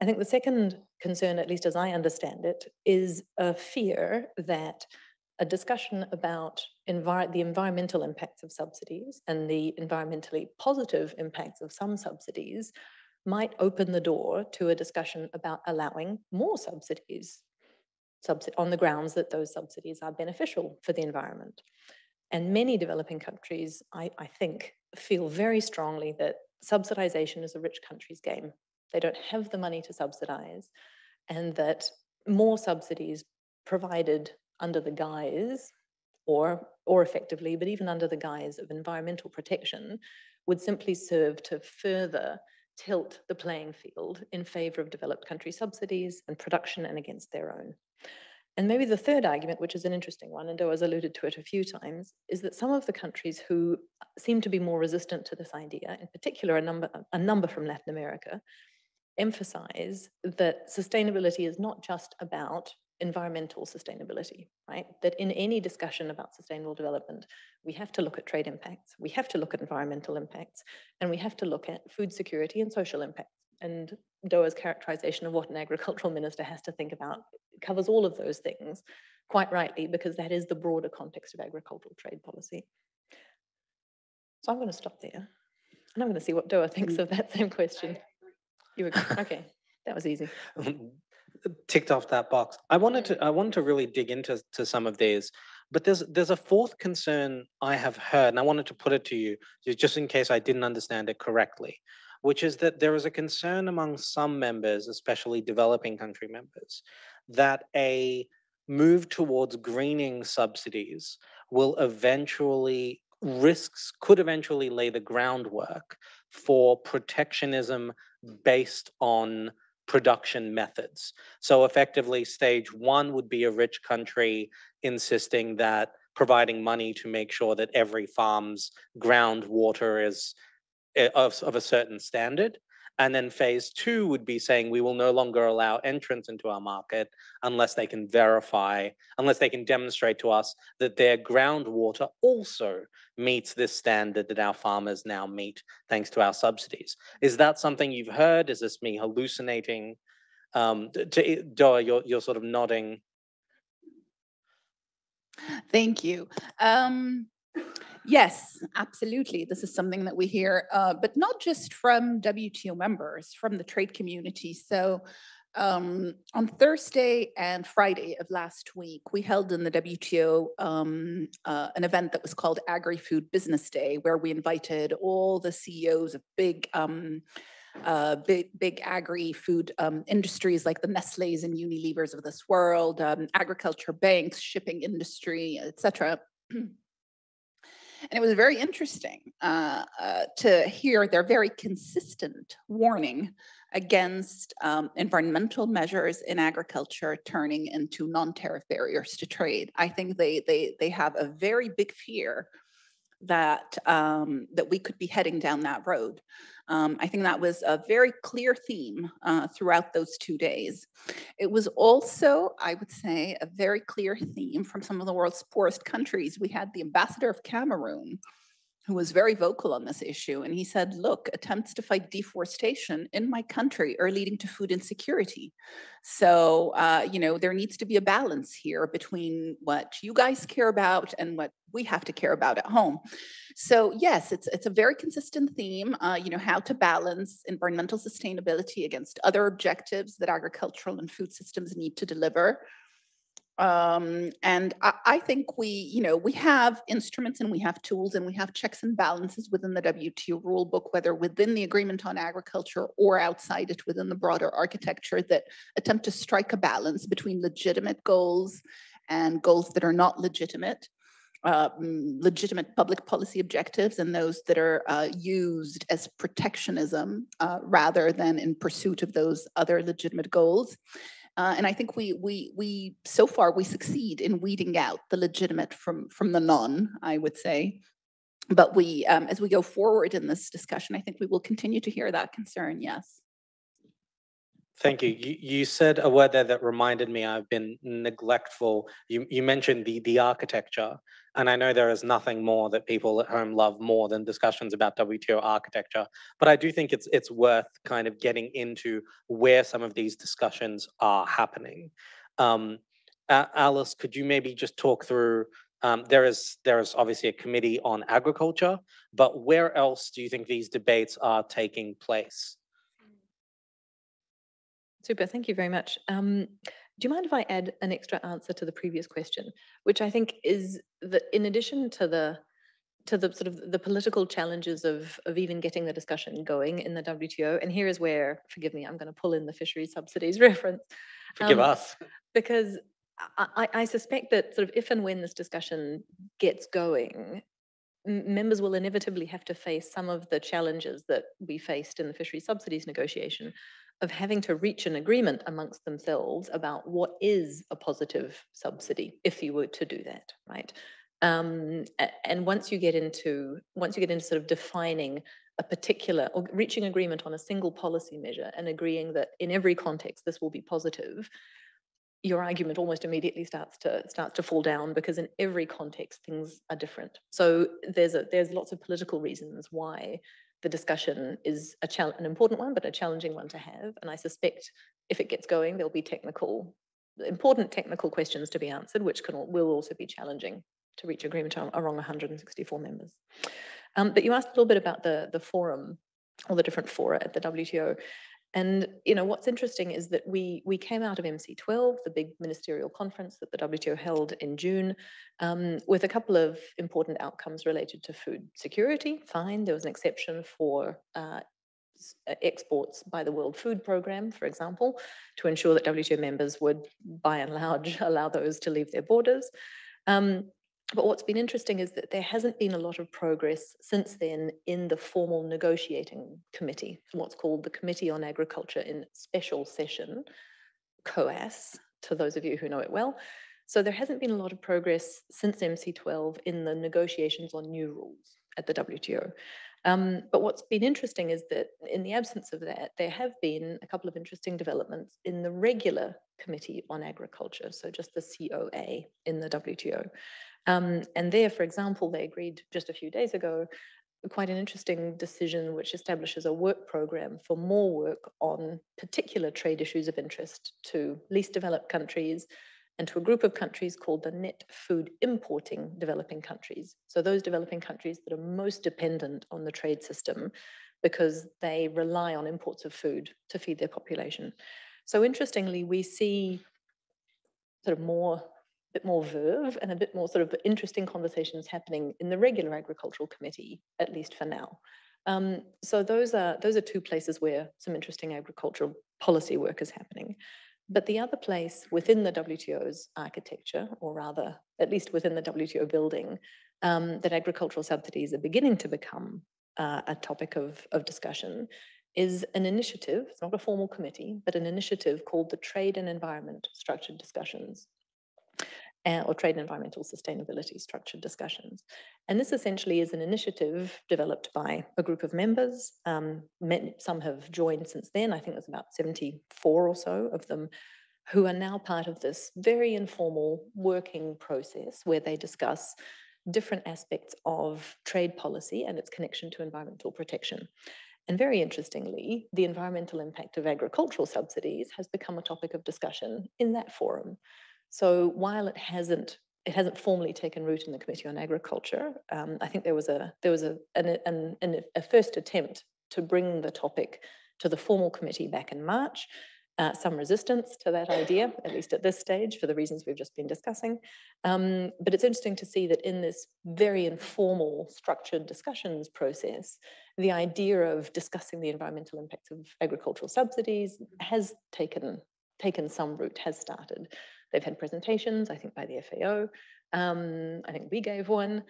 I think the second concern, at least as I understand it, is a fear that a discussion about envir the environmental impacts of subsidies and the environmentally positive impacts of some subsidies might open the door to a discussion about allowing more subsidies on the grounds that those subsidies are beneficial for the environment. And many developing countries, I, I think, feel very strongly that subsidization is a rich country's game. They don't have the money to subsidize, and that more subsidies provided under the guise or or effectively, but even under the guise of environmental protection, would simply serve to further tilt the playing field in favor of developed country subsidies and production and against their own. And maybe the third argument, which is an interesting one, and Doaa's alluded to it a few times, is that some of the countries who seem to be more resistant to this idea, in particular a number, a number from Latin America, emphasize that sustainability is not just about environmental sustainability, right? That in any discussion about sustainable development, we have to look at trade impacts, we have to look at environmental impacts, and we have to look at food security and social impacts. And Doaa's characterization of what an agricultural minister has to think about covers all of those things quite rightly, because that is the broader context of agricultural trade policy. So I'm going to stop there. And I'm going to see what Doaa thinks mm. of that same question. You agree? Okay, that was easy. ticked off that box. I wanted to mm. I wanted to really dig into to some of these, but there's there's a fourth concern I have heard, and I wanted to put it to you just in case I didn't understand it correctly, which is that there is a concern among some members, especially developing country members, that a move towards greening subsidies will eventually risks could eventually lay the groundwork for protectionism based on production methods. So effectively, stage one would be a rich country insisting that providing money to make sure that every farm's groundwater is eh, of, of a certain standard. And then phase two would be saying we will no longer allow entrance into our market unless they can verify, unless they can demonstrate to us that their groundwater also meets this standard that our farmers now meet thanks to our subsidies. Is that something you've heard? Is this me hallucinating? Um, to, Doaa, you're, you're sort of nodding. Thank you. Um, Yes, absolutely. This is something that we hear, uh, but not just from WTO members, from the trade community. So um, on Thursday and Friday of last week, we held in the WTO um, uh, an event that was called Agri Food Business Day, where we invited all the CEOs of big um, uh, big, big agri-food um, industries like the Nestle's and Unilevers of this world, um, agriculture banks, shipping industry, etc. And it was very interesting uh, uh, to hear their very consistent warning against um, environmental measures in agriculture turning into non-tariff barriers to trade. I think they, they, they have a very big fear that, um, that we could be heading down that road. Um, I think that was a very clear theme uh, throughout those two days. It was also, I would say, a very clear theme from some of the world's poorest countries. We had the ambassador of Cameroon who was very vocal on this issue. And he said, look, attempts to fight deforestation in my country are leading to food insecurity. So, uh, you know, there needs to be a balance here between what you guys care about and what we have to care about at home. So yes, it's, it's a very consistent theme, uh, you know, how to balance environmental sustainability against other objectives that agricultural and food systems need to deliver. Um, and I, I, think we, you know, we have instruments and we have tools and we have checks and balances within the WTO rulebook, whether within the agreement on agriculture or outside it within the broader architecture that attempt to strike a balance between legitimate goals and goals that are not legitimate. Uh, legitimate public policy objectives and those that are uh, used as protectionism uh, rather than in pursuit of those other legitimate goals. Uh, and I think we we we so far we succeed in weeding out the legitimate from from the non. I would say, but we um, as we go forward in this discussion, I think we will continue to hear that concern. Yes. Thank you. you. You said a word there that reminded me I've been neglectful. You you mentioned the the architecture, and I know there is nothing more that people at home love more than discussions about WTO architecture. But I do think it's it's worth kind of getting into where some of these discussions are happening. Um, Alice, could you maybe just talk through? Um, there is there is obviously a committee on agriculture, but where else do you think these debates are taking place? Super, thank you very much. Um, do you mind if I add an extra answer to the previous question, which I think is that in addition to the to the sort of the political challenges of of even getting the discussion going in the WTO, and here is where, forgive me, I'm going to pull in the fisheries subsidies reference. Forgive um, us. Because I, I suspect that sort of if and when this discussion gets going, members will inevitably have to face some of the challenges that we faced in the fisheries subsidies negotiation of having to reach an agreement amongst themselves about what is a positive subsidy if you were to do that right? Um, and once you get into once you get into sort of defining a particular or reaching agreement on a single policy measure and agreeing that in every context this will be positive your argument almost immediately starts to starts to fall down because in every context things are different. So there's a there's lots of political reasons why the discussion is a an important one, but a challenging one to have. And I suspect if it gets going, there'll be technical, important technical questions to be answered, which can will also be challenging to reach agreement on, around 164 members. Um, but you asked a little bit about the the forum or the different fora at the WTO. And you know what's interesting is that we we came out of MC12, the big ministerial conference that the WTO held in June, um, with a couple of important outcomes related to food security. Fine, there was an exception for uh, uh exports by the World Food Programme, for example, to ensure that WTO members would, by and large, allow those to leave their borders. Um, but what's been interesting is that there hasn't been a lot of progress since then in the formal negotiating committee, what's called the Committee on Agriculture in Special Session, COAS, to those of you who know it well. So there hasn't been a lot of progress since MC12 in the negotiations on new rules at the WTO. Um, but what's been interesting is that in the absence of that, there have been a couple of interesting developments in the regular Committee on Agriculture, so just the COA in the WTO. Um, and there, for example, they agreed just a few days ago quite an interesting decision which establishes a work program for more work on particular trade issues of interest to least developed countries and to a group of countries called the net food importing developing countries. So those developing countries that are most dependent on the trade system because they rely on imports of food to feed their population. So interestingly, we see sort of more a bit more verve and a bit more sort of interesting conversations happening in the regular agricultural committee, at least for now. Um, so those are those are two places where some interesting agricultural policy work is happening. But the other place within the WTO's architecture, or rather, at least within the WTO building, um, that agricultural subsidies are beginning to become uh, a topic of, of discussion is an initiative, it's not a formal committee, but an initiative called the Trade and Environment Structured Discussions or trade and environmental sustainability structured discussions. And this essentially is an initiative developed by a group of members. Um, some have joined since then. I think there's about 74 or so of them who are now part of this very informal working process where they discuss different aspects of trade policy and its connection to environmental protection. And very interestingly, the environmental impact of agricultural subsidies has become a topic of discussion in that forum. So while it hasn't it hasn't formally taken root in the Committee on Agriculture, um, I think there was a there was a, an, an, an, a first attempt to bring the topic to the formal committee back in March. Uh, some resistance to that idea, at least at this stage, for the reasons we've just been discussing. Um, but it's interesting to see that in this very informal, structured discussions process, the idea of discussing the environmental impacts of agricultural subsidies has taken taken some root, has started. They've had presentations, I think, by the FAO. Um, I think we gave one,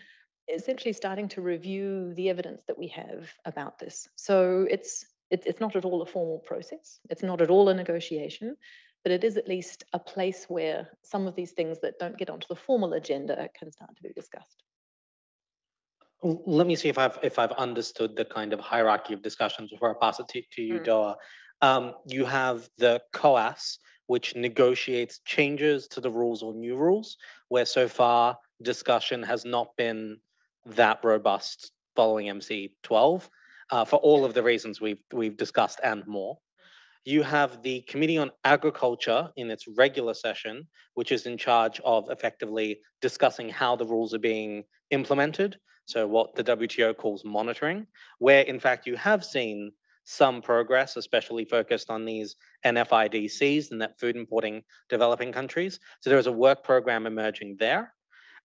essentially starting to review the evidence that we have about this. So it's, it's, it's not at all a formal process. It's not at all a negotiation, but it is at least a place where some of these things that don't get onto the formal agenda can start to be discussed. Let me see if I've if I've understood the kind of hierarchy of discussions before I pass it to, to you, mm. Doaa. Um, you have the COAS, which negotiates changes to the rules or new rules, where so far discussion has not been that robust following MC12 uh, for all of the reasons we've, we've discussed and more. You have the Committee on Agriculture in its regular session, which is in charge of effectively discussing how the rules are being implemented. So, what the WTO calls monitoring, where in fact you have seen some progress, especially focused on these NFIDCs and that food importing developing countries. So there is a work program emerging there.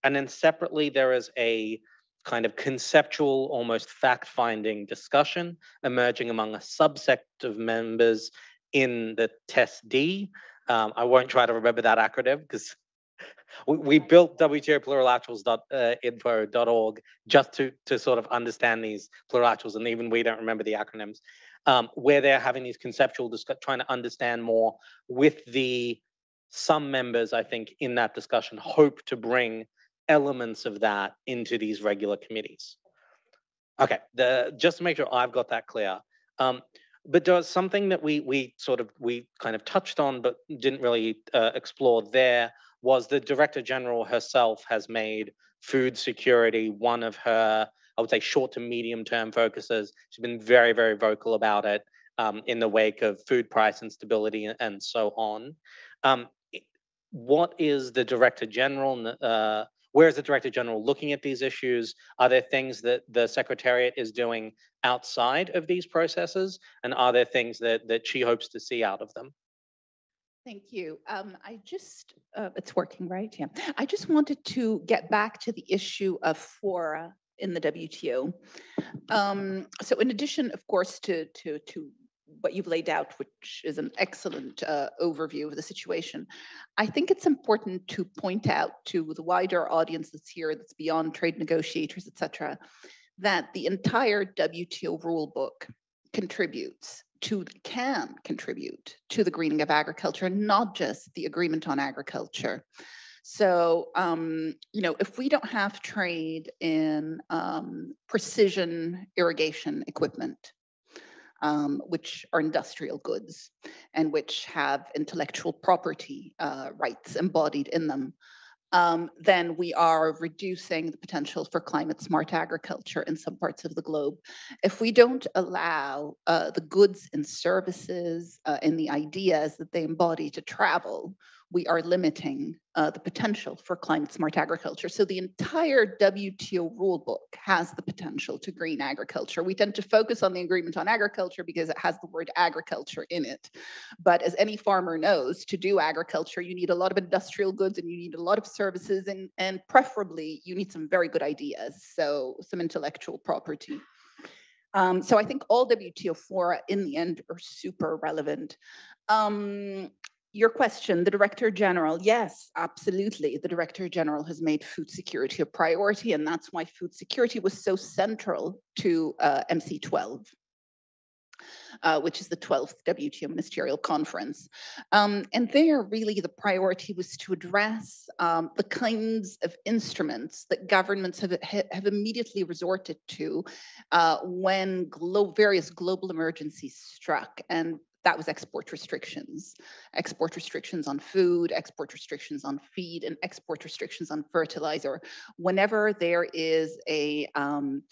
And then separately, there is a kind of conceptual, almost fact-finding discussion emerging among a subset of members in the TESSD. Um, I won't try to remember that acronym because we, we built WTOplurilaterals.info.org uh, just to, to sort of understand these plurilaterals, and even we don't remember the acronyms, um, where they're having these conceptual, discuss- trying to understand more with the some members, I think, in that discussion hope to bring elements of that into these regular committees. Okay, the, just to make sure I've got that clear. Um, but there's something that we we sort of we kind of touched on but didn't really uh, explore there was the director general herself has made food security one of her, I would say, short to medium term focuses. She's been very, very vocal about it um, in the wake of food price instability and so on. Um, what is the director general? Uh, where is the director general looking at these issues? Are there things that the secretariat is doing outside of these processes, and are there things that that she hopes to see out of them? Thank you. Um, I just, uh, it's working, right? Yeah. I just wanted to get back to the issue of fora in the WTO. Um, so in addition, of course, to, to, to what you've laid out, which is an excellent uh, overview of the situation, I think it's important to point out to the wider audience that's here, that's beyond trade negotiators, et cetera, that the entire WTO rule book contributes to can contribute to the greening of agriculture, not just the agreement on agriculture. So, um, you know, if we don't have trade in um, precision irrigation equipment, um, which are industrial goods and which have intellectual property uh, rights embodied in them, um, then we are reducing the potential for climate smart agriculture in some parts of the globe. If we don't allow uh, the goods and services uh, and the ideas that they embody to travel, we are limiting uh, the potential for climate smart agriculture. So the entire WTO rulebook has the potential to green agriculture. We tend to focus on the agreement on agriculture because it has the word agriculture in it. But as any farmer knows, to do agriculture, you need a lot of industrial goods and you need a lot of services and, and preferably you need some very good ideas. So some intellectual property. Um, so I think all WTO fora in the end are super relevant. Um, your question, the Director General, yes, absolutely. The Director General has made food security a priority, and that's why food security was so central to uh, MC12. Uh, which is the 12th WTO Ministerial Conference. Um, and there, really, the priority was to address um, the kinds of instruments that governments have, have immediately resorted to uh, when glo various global emergencies struck. And that was export restrictions, export restrictions on food, export restrictions on feed, and export restrictions on fertilizer. Whenever there is a um,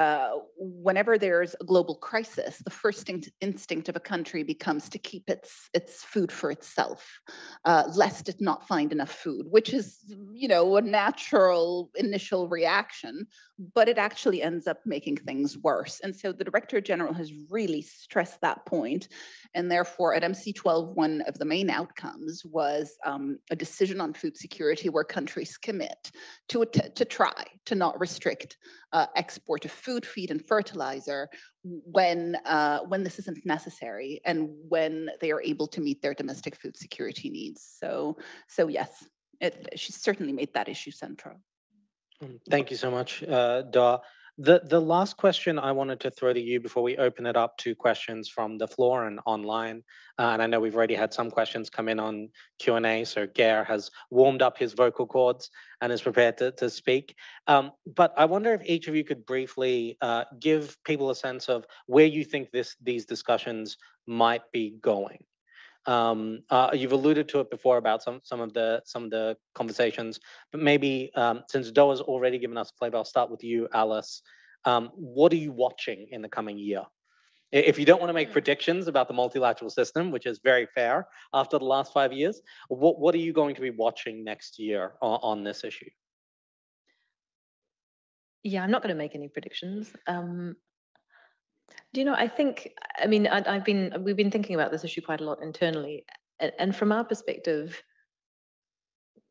uh, whenever there's a global crisis, the first in instinct of a country becomes to keep its its food for itself, uh, lest it not find enough food, which is, you know, a natural initial reaction, but it actually ends up making things worse. And so the Director General has really stressed that point, and therefore at MC12, one of the main outcomes was um, a decision on food security where countries commit to to try to not restrict uh, export of food, feed, and fertilizer when uh, when this isn't necessary and when they are able to meet their domestic food security needs. So so yes, it, she certainly made that issue central. Thank you so much, uh, Doaa. The, the last question I wanted to throw to you before we open it up to questions from the floor and online, uh, and I know we've already had some questions come in on Q&A, so Gare has warmed up his vocal cords and is prepared to, to speak. Um, but I wonder if each of you could briefly uh, give people a sense of where you think this these discussions might be going. Um, uh, you've alluded to it before about some some of the some of the conversations, but maybe um, since Doaa's already given us a flavor, I'll start with you, Alice. Um, what are you watching in the coming year? If you don't want to make hmm. predictions about the multilateral system, which is very fair after the last five years, what what are you going to be watching next year on, on this issue? Yeah, I'm not going to make any predictions. Um, Do you know, I think, I mean, I, have been, we've been thinking about this issue quite a lot internally. And, and from our perspective,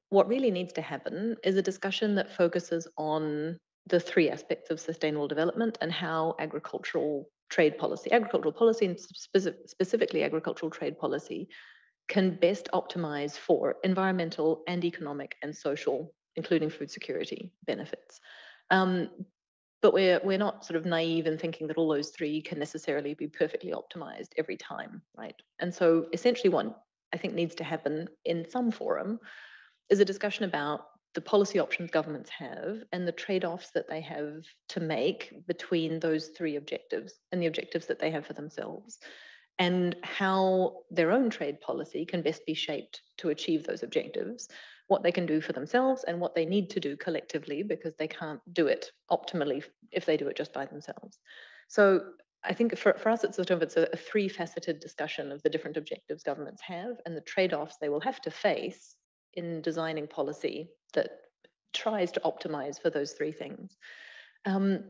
what really needs to happen is a discussion that focuses on the three aspects of sustainable development and how agricultural trade policy, agricultural policy and specifically agricultural trade policy can best optimize for environmental and economic and social, including food security benefits. Um, but we're we're not sort of naive in thinking that all those three can necessarily be perfectly optimized every time, right? And so essentially what I think needs to happen in some forum is a discussion about the policy options governments have and the trade-offs that they have to make between those three objectives and the objectives that they have for themselves and how their own trade policy can best be shaped to achieve those objectives what they can do for themselves and what they need to do collectively because they can't do it optimally if they do it just by themselves so I think for, for us, it's sort of it's a, a three-faceted discussion of the different objectives governments have and the trade-offs they will have to face in designing policy that tries to optimize for those three things. Um,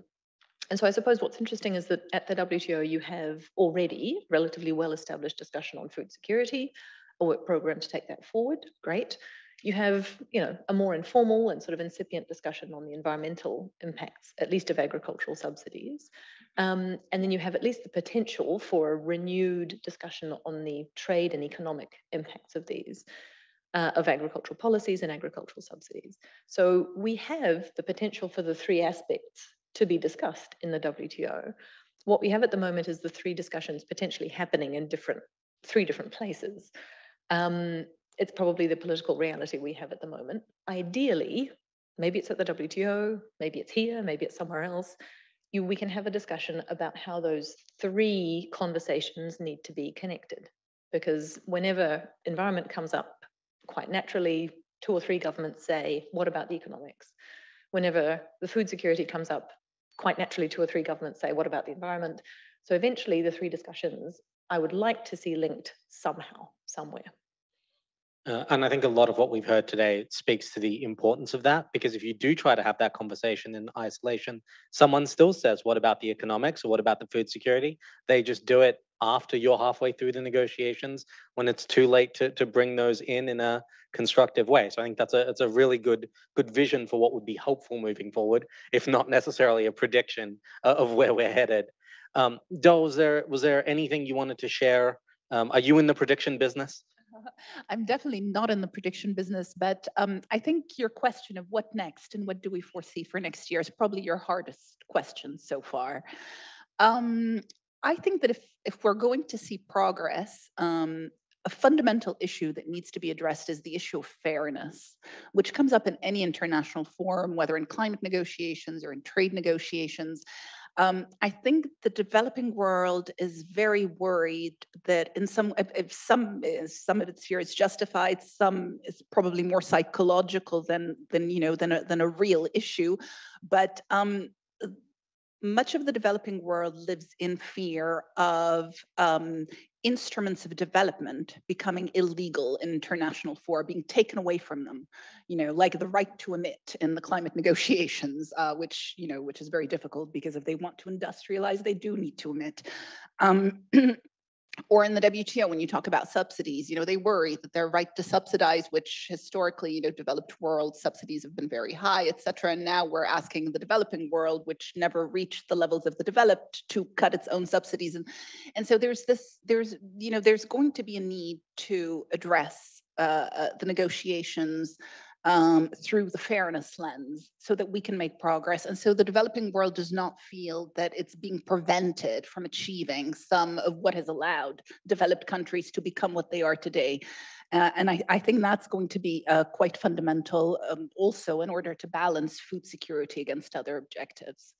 and so I suppose what's interesting is that at the WTO, you have already relatively well-established discussion on food security, a work program to take that forward, great. You have, you know, a more informal and sort of incipient discussion on the environmental impacts, at least of agricultural subsidies. Um, and then you have at least the potential for a renewed discussion on the trade and economic impacts of these uh, of agricultural policies and agricultural subsidies. So we have the potential for the three aspects to be discussed in the WTO. What we have at the moment is the three discussions potentially happening in different, three different places. Um, it's probably the political reality we have at the moment. Ideally, maybe it's at the WTO, maybe it's here, maybe it's somewhere else. You, we can have a discussion about how those three conversations need to be connected. Because whenever environment comes up quite naturally, two or three governments say, what about the economics? Whenever the food security comes up, quite naturally, two or three governments say, what about the environment? So eventually, the three discussions I would like to see linked somehow, somewhere. Uh, and I think a lot of what we've heard today speaks to the importance of that, because if you do try to have that conversation in isolation, someone still says, What about the economics or what about the food security? They just do it after you're halfway through the negotiations when it's too late to, to bring those in in a constructive way. So I think that's a, it's a really good, good vision for what would be helpful moving forward, if not necessarily a prediction uh, of where we're headed. Um, Doaa, was there, was there anything you wanted to share? Um, are you in the prediction business? I'm definitely not in the prediction business, but um, I think your question of what next and what do we foresee for next year is probably your hardest question so far. Um, I think that if if we're going to see progress, um, a fundamental issue that needs to be addressed is the issue of fairness, which comes up in any international forum, whether in climate negotiations or in trade negotiations. Um, I think the developing world is very worried that in some, if, some, some of its fear is justified, some is probably more psychological than than you know than a, than a real issue. But um, much of the developing world lives in fear of um, instruments of development becoming illegal in international fora, being taken away from them, you know, like the right to emit in the climate negotiations, uh, which, you know, which is very difficult because if they want to industrialize, they do need to emit. Um, or in the WTO, when you talk about subsidies, you know, they worry that their right to subsidize, which historically, you know, developed world subsidies have been very high, et cetera. And now we're asking the developing world, which never reached the levels of the developed, to cut its own subsidies. And, and so there's this, there's, you know, there's going to be a need to address uh, uh, the negotiations um, through the fairness lens so that we can make progress. And so the developing world does not feel that it's being prevented from achieving some of what has allowed developed countries to become what they are today. Uh, and I, I, think that's going to be uh, quite fundamental um, also in order to balance food security against other objectives.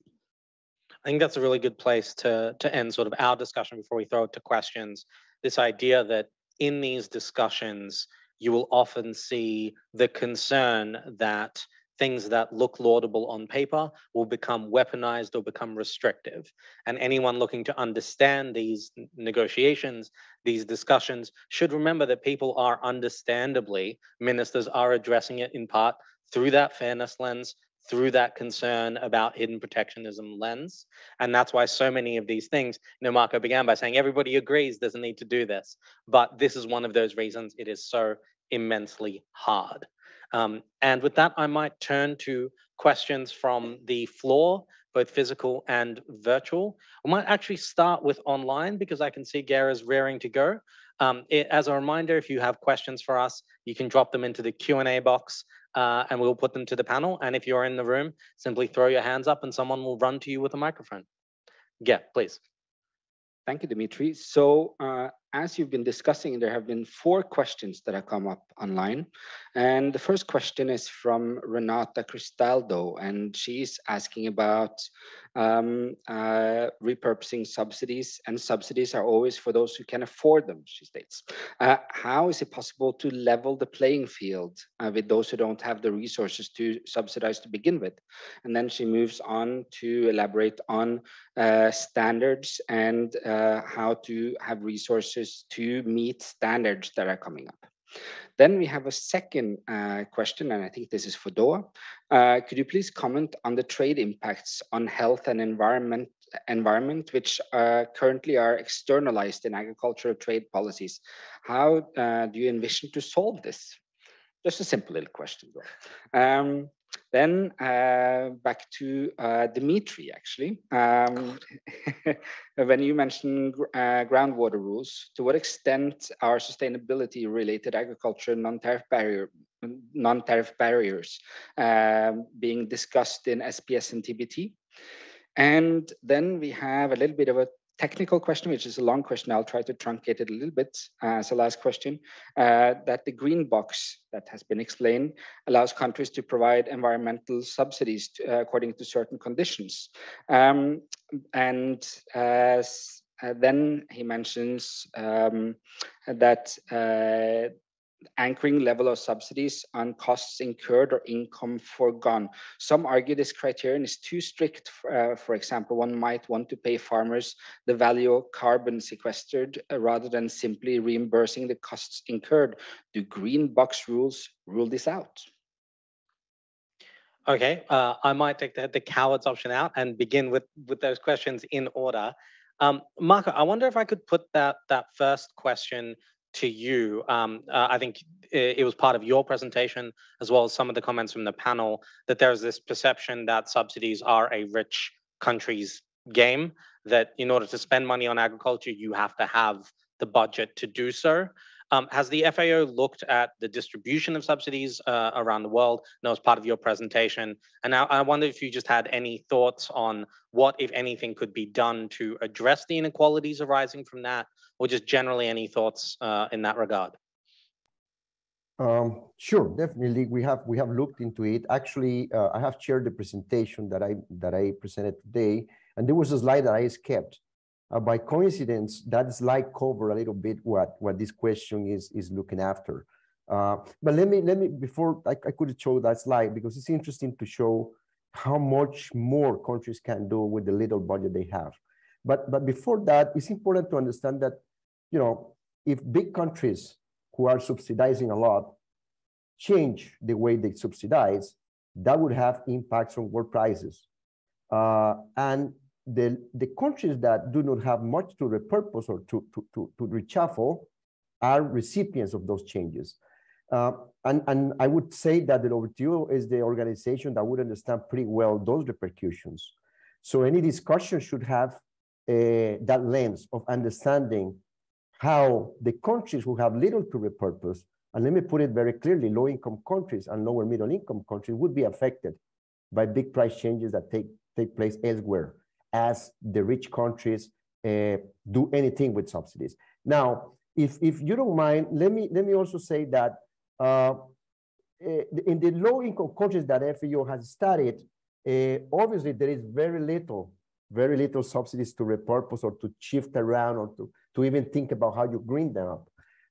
I think that's a really good place to, to end sort of our discussion before we throw it to questions. This idea that in these discussions, you will often see the concern that things that look laudable on paper will become weaponized or become restrictive. And anyone looking to understand these negotiations, these discussions, should remember that people are understandably, ministers are addressing it in part through that fairness lens, through that concern about hidden protectionism lens. And that's why so many of these things, you know, Marco began by saying everybody agrees there's a need to do this. But this is one of those reasons it is so immensely hard. Um, and with that, I might turn to questions from the floor, both physical and virtual. I might actually start with online because I can see Gera's rearing to go. Um, it, as a reminder, if you have questions for us, you can drop them into the Q&A box uh, and we'll put them to the panel. And if you're in the room, simply throw your hands up and someone will run to you with a microphone. Yeah, please. Thank you, Dimitri. So uh, as you've been discussing, there have been four questions that have come up online. And the first question is from Renata Cristaldo, and she's asking about um, uh, repurposing subsidies, and subsidies are always for those who can afford them, she states. Uh, how is it possible to level the playing field uh, with those who don't have the resources to subsidize to begin with? And then she moves on to elaborate on uh, standards and uh, how to have resources to meet standards that are coming up. Then we have a second uh, question, and I think this is for Doaa. Uh, could you please comment on the trade impacts on health and environment, environment which uh, currently are externalized in agricultural trade policies? How uh, do you envision to solve this? Just a simple little question. Um, then uh, back to uh, Dimitri, actually. Um, when you mentioned uh, groundwater rules, to what extent are sustainability-related agriculture non-tariff barrier non-tariff barriers um, being discussed in SPS and TBT? And then we have a little bit of a technical question, which is a long question. I'll try to truncate it a little bit as a last question, uh, that the green box that has been explained allows countries to provide environmental subsidies to, uh, according to certain conditions. Um, and uh, then he mentions um, that uh, anchoring level of subsidies on costs incurred or income foregone. Some argue this criterion is too strict. Uh, for example, one might want to pay farmers the value of carbon sequestered uh, rather than simply reimbursing the costs incurred. Do green box rules rule this out? Okay, uh, I might take the, the cowards option out and begin with, with those questions in order. Um, Marco, I wonder if I could put that, that first question to you. Um, uh, I think it, it, was part of your presentation, as well as some of the comments from the panel, that there's this perception that subsidies are a rich country's game, that in order to spend money on agriculture, you have to have the budget to do so. Um, has the FAO looked at the distribution of subsidies uh, around the world? No, as part of your presentation. And now I wonder if you just had any thoughts on what, if anything, could be done to address the inequalities arising from that, or just generally any thoughts uh, in that regard? Um, sure, definitely. We have we have looked into it. Actually, uh, I have shared the presentation that I that I presented today, and there was a slide that I skipped. Uh, by coincidence, that slide cover a little bit what what this question is is looking after. Uh, but let me let me before I, I could show that slide because it's interesting to show how much more countries can do with the little budget they have. But but before that, it's important to understand that you know, if big countries who are subsidizing a lot change the way they subsidize, that would have impacts on world prices. Uh, and the, the countries that do not have much to repurpose or to, to, to, to reshuffle are recipients of those changes. Uh, and, and I would say that the WTO is the organization that would understand pretty well those repercussions. So any discussion should have uh, that lens of understanding how the countries who have little to repurpose, and let me put it very clearly, low income countries and lower middle income countries would be affected by big price changes that take, take place elsewhere as the rich countries uh, do anything with subsidies. Now, if, if you don't mind, let me, let me also say that uh, eh, in the low income countries that FAO has studied, uh, obviously there is very little, very little subsidies to repurpose or to shift around or to to even think about how you green them up.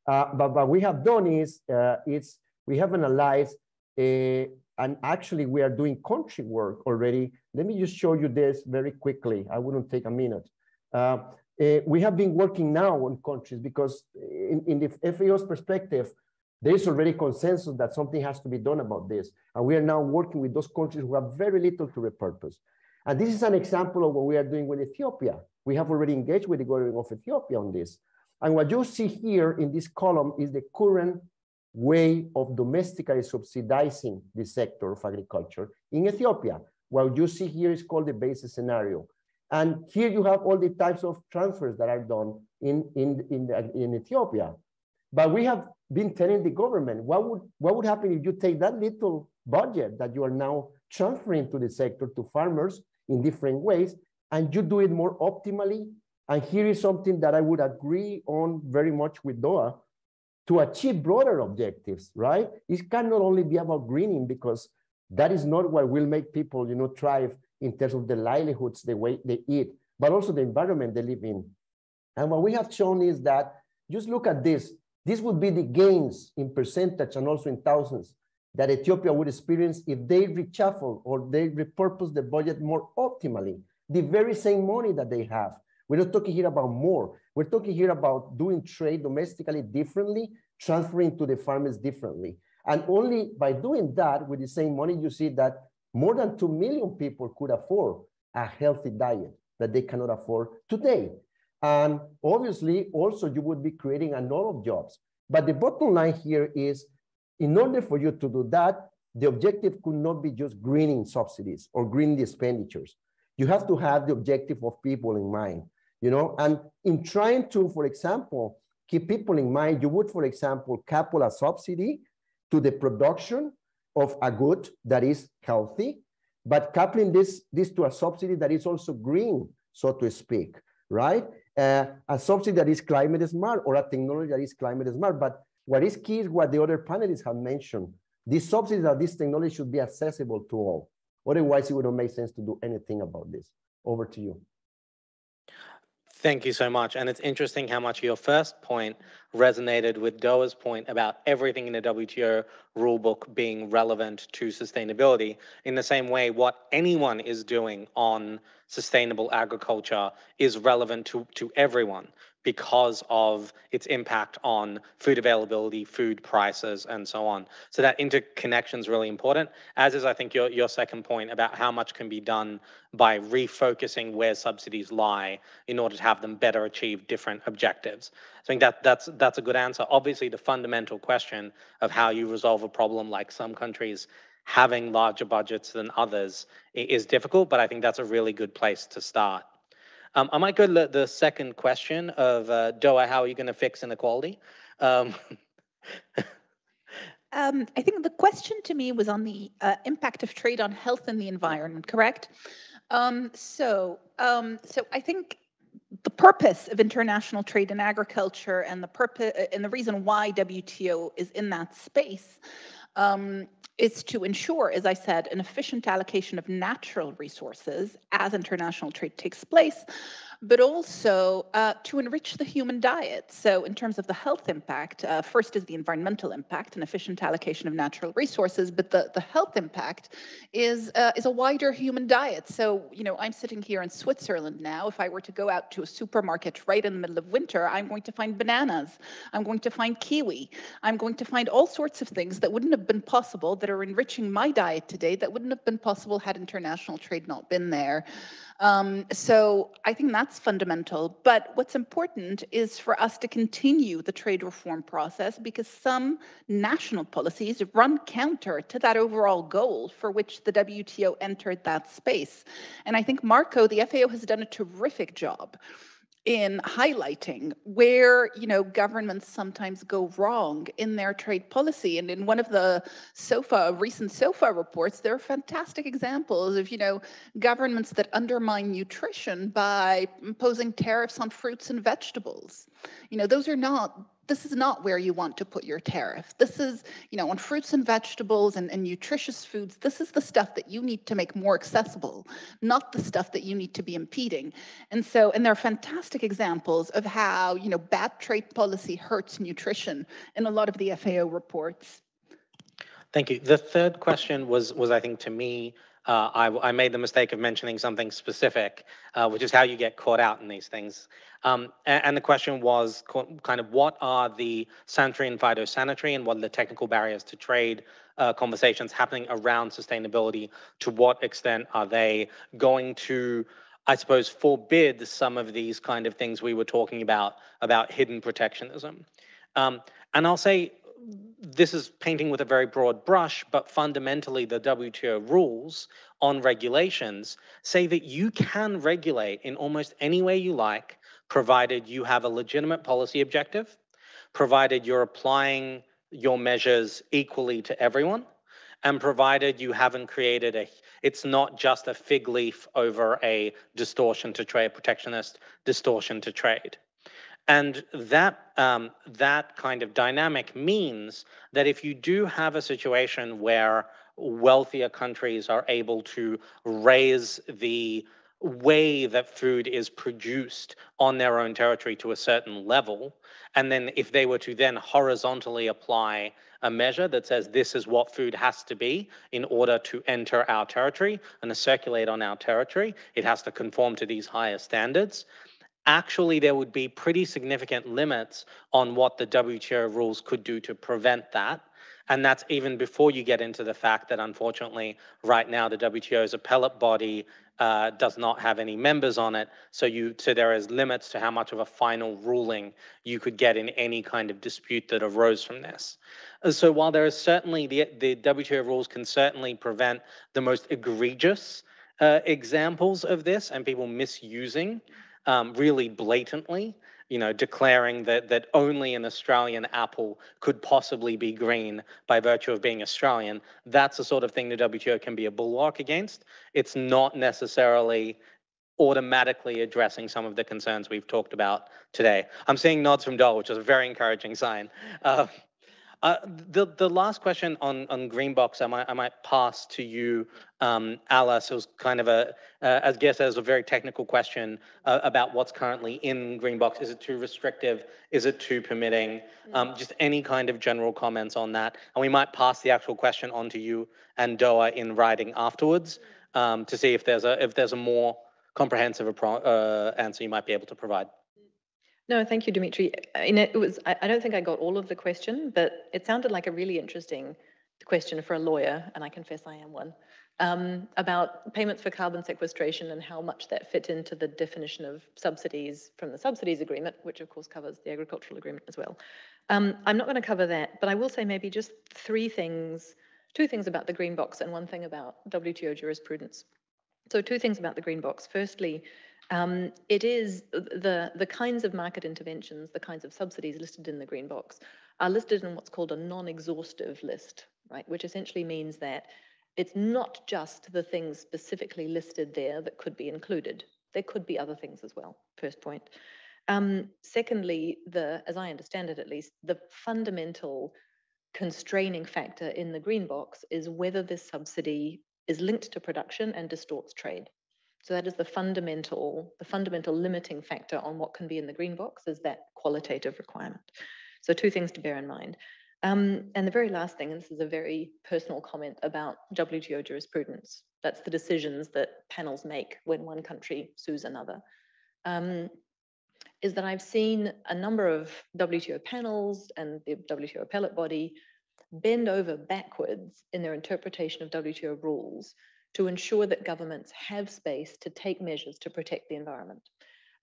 Uh, but what we have done is uh, it's we have analyzed uh, and actually we are doing country work already. Let me just show you this very quickly. I wouldn't take a minute. Uh, uh, we have been working now on countries because in, in the FAO's perspective, There's already consensus that something has to be done about this. And we are now working with those countries who have very little to repurpose. And this is an example of what we are doing with Ethiopia. We have already engaged with the government of Ethiopia on this. And what you see here in this column is the current way of domestically subsidizing the sector of agriculture in Ethiopia. What you see here is called the base scenario. And here you have all the types of transfers that are done in, in, in, in Ethiopia. But we have been telling the government, what would, what would happen if you take that little budget that you are now transferring to the sector, to farmers in different ways, and you do it more optimally? And here is something that I would agree on very much with Doaa, to achieve broader objectives, right? It cannot only be about greening because that is not what will make people, you know, thrive in terms of the livelihoods, the way they eat, but also the environment they live in. And what we have shown is that, just look at this, this would be the gains in percentage and also in thousands that Ethiopia would experience if they reshuffle or they repurpose the budget more optimally, the very same money that they have. We're not talking here about more. We're talking here about doing trade domestically differently, transferring to the farmers differently. And only by doing that with the same money, you see that more than 2 million people could afford a healthy diet that they cannot afford today. And obviously, also you would be creating a lot of jobs. But the bottom line here is, in order for you to do that, the objective could not be just greening subsidies or greening expenditures. You have to have the objective of people in mind, you know? And in trying to, for example, keep people in mind, you would, for example, couple a subsidy to the production of a good that is healthy, but coupling this, this to a subsidy that is also green, so to speak, right? Uh, a subsidy that is climate smart or a technology that is climate smart. But what is key is what the other panelists have mentioned. These subsidies of this technology should be accessible to all. Otherwise, it wouldn't make sense to do anything about this. Over to you. Thank you so much. And it's interesting how much your first point resonated with Doaa's point about everything in the WTO rulebook being relevant to sustainability. In the same way, what anyone is doing on sustainable agriculture is relevant to, to everyone because of its impact on food availability, food prices, and so on. So that interconnection is really important, as is, I think, your, your second point about how much can be done by refocusing where subsidies lie in order to have them better achieve different objectives. I think that that's that's a good answer. Obviously, the fundamental question of how you resolve a problem like some countries having larger budgets than others is difficult, but I think that's a really good place to start. Um, I might go to the second question of uh, Doaa, how are you going to fix inequality? Um, um, I think the question to me was on the uh, impact of trade on health and the environment, correct? Um, so, um, so I think the purpose of international trade in agriculture and the purpose uh, and the reason why WTO is in that space um, is to ensure, as I said, an efficient allocation of natural resources as international trade takes place, but also uh, to enrich the human diet. So, in terms of the health impact, uh, first is the environmental impact and efficient allocation of natural resources, but the, the health impact is uh, is a wider human diet. So, you know, I'm sitting here in Switzerland now. If I were to go out to a supermarket right in the middle of winter, I'm going to find bananas. I'm going to find kiwi. I'm going to find all sorts of things that wouldn't have been possible that are enriching my diet today that wouldn't have been possible had international trade not been there. Um, so I think that's fundamental. But what's important is for us to continue the trade reform process because some national policies run counter to that overall goal for which the WTO entered that space. And I think Marco, the FAO, has done a terrific job in highlighting where you know governments sometimes go wrong in their trade policy. And in one of the SOFI recent SOFI reports there are fantastic examples of you know governments that undermine nutrition by imposing tariffs on fruits and vegetables you know those are not this is not where you want to put your tariff. This is, you know, on fruits and vegetables and, and nutritious foods, this is the stuff that you need to make more accessible, not the stuff that you need to be impeding. And so, and there are fantastic examples of how, you know, bad trade policy hurts nutrition in a lot of the FAO reports. Thank you. The third question was, was I think to me, uh, I, I, made the mistake of mentioning something specific, uh, which is how you get caught out in these things. Um, and, and, the question was kind of what are the sanitary and phytosanitary and what are the technical barriers to trade uh, conversations happening around sustainability? To what extent are they going to I suppose, forbid some of these kind of things we were talking about, about hidden protectionism. Um, and I'll say this is painting with a very broad brush, but fundamentally, the WTO rules on regulations say that you can regulate in almost any way you like, provided you have a legitimate policy objective, provided you're applying your measures equally to everyone, and provided you haven't created a, it's not just a fig leaf over a distortion to trade, protectionist distortion to trade. And that, um, that kind of dynamic means that if you do have a situation where wealthier countries are able to raise the way that food is produced on their own territory to a certain level, and then if they were to then horizontally apply a measure that says this is what food has to be in order to enter our territory and to circulate on our territory, it has to conform to these higher standards actually there would be pretty significant limits on what the WTO rules could do to prevent that. And that's even before you get into the fact that unfortunately, right now, the WTO's appellate body uh, does not have any members on it. So you, so there is limits to how much of a final ruling you could get in any kind of dispute that arose from this. So while there is certainly the the WTO rules can certainly prevent the most egregious uh, examples of this and people misusing um, really blatantly, you know, declaring that that only an Australian apple could possibly be green by virtue of being Australian. That's the sort of thing the WTO can be a bulwark against. It's not necessarily automatically addressing some of the concerns we've talked about today. I'm seeing nods from Dole, which is a very encouraging sign. Uh, uh, the the last question on on Greenbox, I might I might pass to you, um, Alice. It was kind of a, uh, I guess, as a very technical question uh, about what's currently in Greenbox. Is it too restrictive? Is it too permitting? Um, just any kind of general comments on that, and we might pass the actual question on to you and Doaa in writing afterwards um, to see if there's a if there's a more comprehensive uh, answer you might be able to provide. No, thank you, Dimitri. I mean, it was, I, I don't think I got all of the question, but it sounded like a really interesting question for a lawyer, and I confess I am one, um, about payments for carbon sequestration and how much that fit into the definition of subsidies from the subsidies agreement, which of course covers the agricultural agreement as well. Um, I'm not going to cover that, but I will say maybe just three things, two things about the green box and one thing about WTO jurisprudence. So two things about the green box. Firstly, um, it is the, the kinds of market interventions, the kinds of subsidies listed in the green box are listed in what's called a non-exhaustive list, right? Which essentially means that it's not just the things specifically listed there that could be included. There could be other things as well, first point. Um, secondly, the, as I understand it at least, the fundamental constraining factor in the green box is whether this subsidy is linked to production and distorts trade. So that is the fundamental, the fundamental limiting factor on what can be in the green box is that qualitative requirement. So two things to bear in mind. Um, and the very last thing, and this is a very personal comment about WTO jurisprudence, that's the decisions that panels make when one country sues another, um, is that I've seen a number of WTO panels and the WTO appellate body bend over backwards in their interpretation of WTO rules to ensure that governments have space to take measures to protect the environment.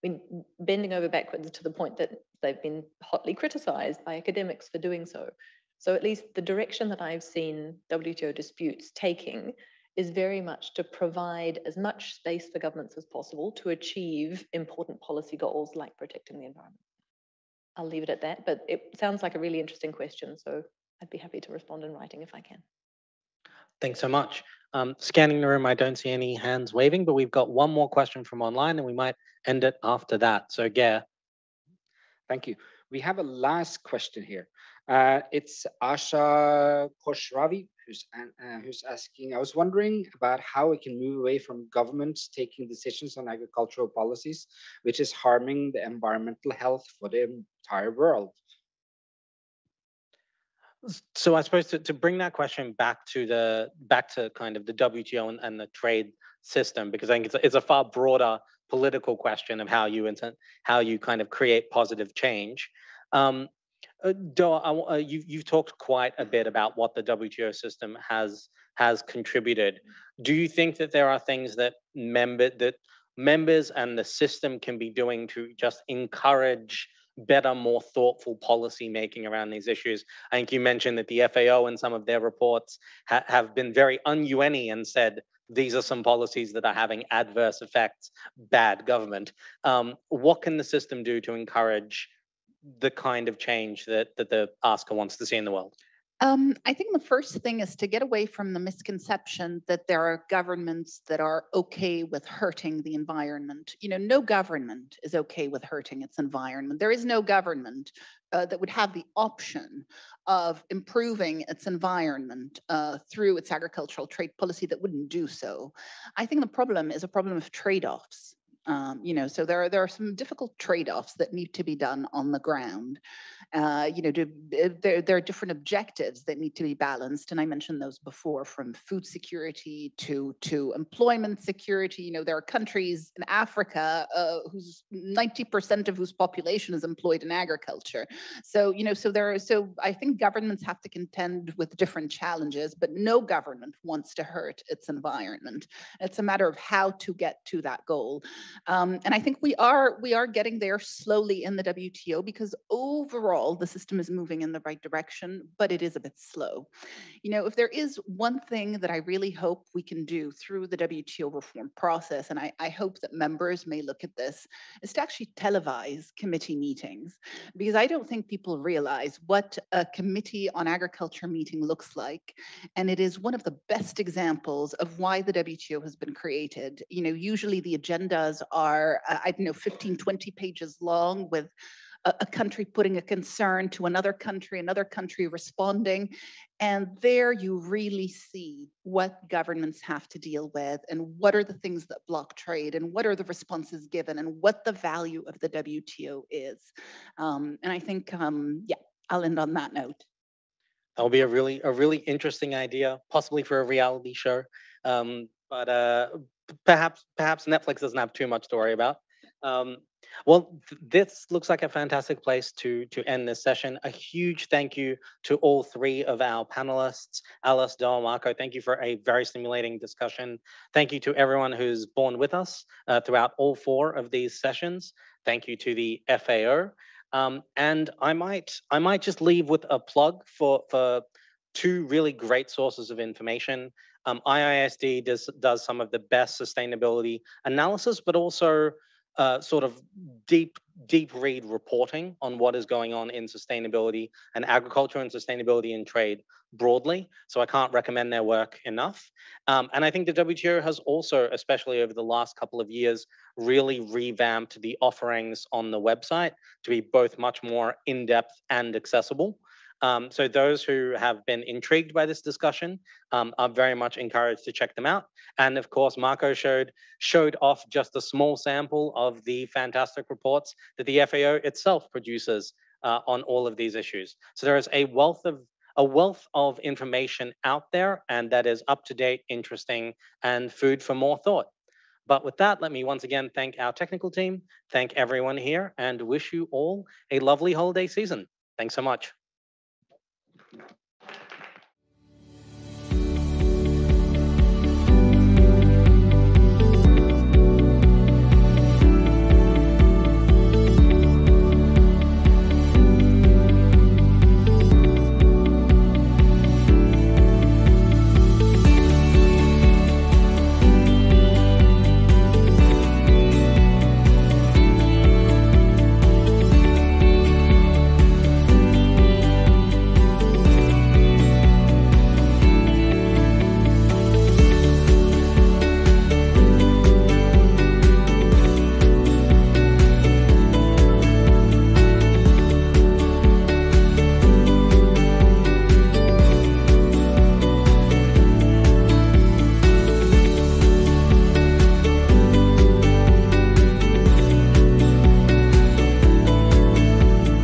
I mean, bending over backwards to the point that they've been hotly criticized by academics for doing so. So, at least the direction that I've seen WTO disputes taking is very much to provide as much space for governments as possible to achieve important policy goals like protecting the environment. I'll leave it at that, but it sounds like a really interesting question, so I'd be happy to respond in writing if I can. Thanks so much. Um, scanning the room, I don't see any hands waving, but we've got one more question from online and we might end it after that. So, Gare. Thank you. We have a last question here. Uh, it's Asha Khosravi who's, uh, who's asking, I was wondering about how we can move away from governments taking decisions on agricultural policies, which is harming the environmental health for the entire world. So I suppose to, to bring that question back to the back to kind of the WTO and, and the trade system, because I think it's a, it's a far broader political question of how you intend, how you kind of create positive change. Um, uh, Doaa, uh, you, you've talked quite a bit about what the WTO system has has contributed. Do you think that there are things that member that members and the system can be doing to just encourage better, more thoughtful policy making around these issues. I think you mentioned that the FAO in some of their reports ha have been very un-UN and said these are some policies that are having adverse effects, bad government. Um, what can the system do to encourage the kind of change that, that the asker wants to see in the world? Um, I think the first thing is to get away from the misconception that there are governments that are okay with hurting the environment. You know, no government is okay with hurting its environment. There is no government uh, that would have the option of improving its environment uh, through its agricultural trade policy that wouldn't do so. I think the problem is a problem of trade offs. Um, you know, so there are there are some difficult trade-offs that need to be done on the ground. Uh, you know, uh, there there are different objectives that need to be balanced, and I mentioned those before, from food security to to employment security. You know, there are countries in Africa uh, whose ninety percent of whose population is employed in agriculture. So you know, so there are so I think governments have to contend with different challenges, but no government wants to hurt its environment. It's a matter of how to get to that goal. Um, and I think we are we are getting there slowly in the WTO because overall the system is moving in the right direction, but it is a bit slow. You know, if there is one thing that I really hope we can do through the WTO reform process, and I, I hope that members may look at this, is to actually televise committee meetings, because I don't think people realize what a committee on agriculture meeting looks like, and it is one of the best examples of why the WTO has been created. You know, usually the agendas are, uh, I don't know, 15, 20 pages long with a, country putting a concern to another country, another country responding. And there you really see what governments have to deal with and what are the things that block trade and what are the responses given and what the value of the WTO is. Um, and I think, um, yeah, I'll end on that note. That'll be a really a really interesting idea, possibly for a reality show. Um, but uh, perhaps perhaps Netflix doesn't have too much to worry about. Um, well, th this looks like a fantastic place to to end this session. A huge thank you to all three of our panelists, Alice, Del, Marco. Thank you for a very stimulating discussion. Thank you to everyone who's borne with us uh, throughout all four of these sessions. Thank you to the FAO. Um, and I might I might just leave with a plug for for two really great sources of information. Um, IISD does, does some of the best sustainability analysis, but also uh, sort of deep, deep read reporting on what is going on in sustainability and agriculture and sustainability and trade broadly. So I can't recommend their work enough. Um, and I think the WTO has also, especially over the last couple of years, really revamped the offerings on the website to be both much more in-depth and accessible. Um, so those who have been intrigued by this discussion um, are very much encouraged to check them out. And of course, Marco showed showed off just a small sample of the fantastic reports that the FAO itself produces uh, on all of these issues. So there is a wealth of a wealth of information out there, and that is up to date, interesting, and food for more thought. But with that, let me once again thank our technical team, thank everyone here, and wish you all a lovely holiday season. Thanks so much.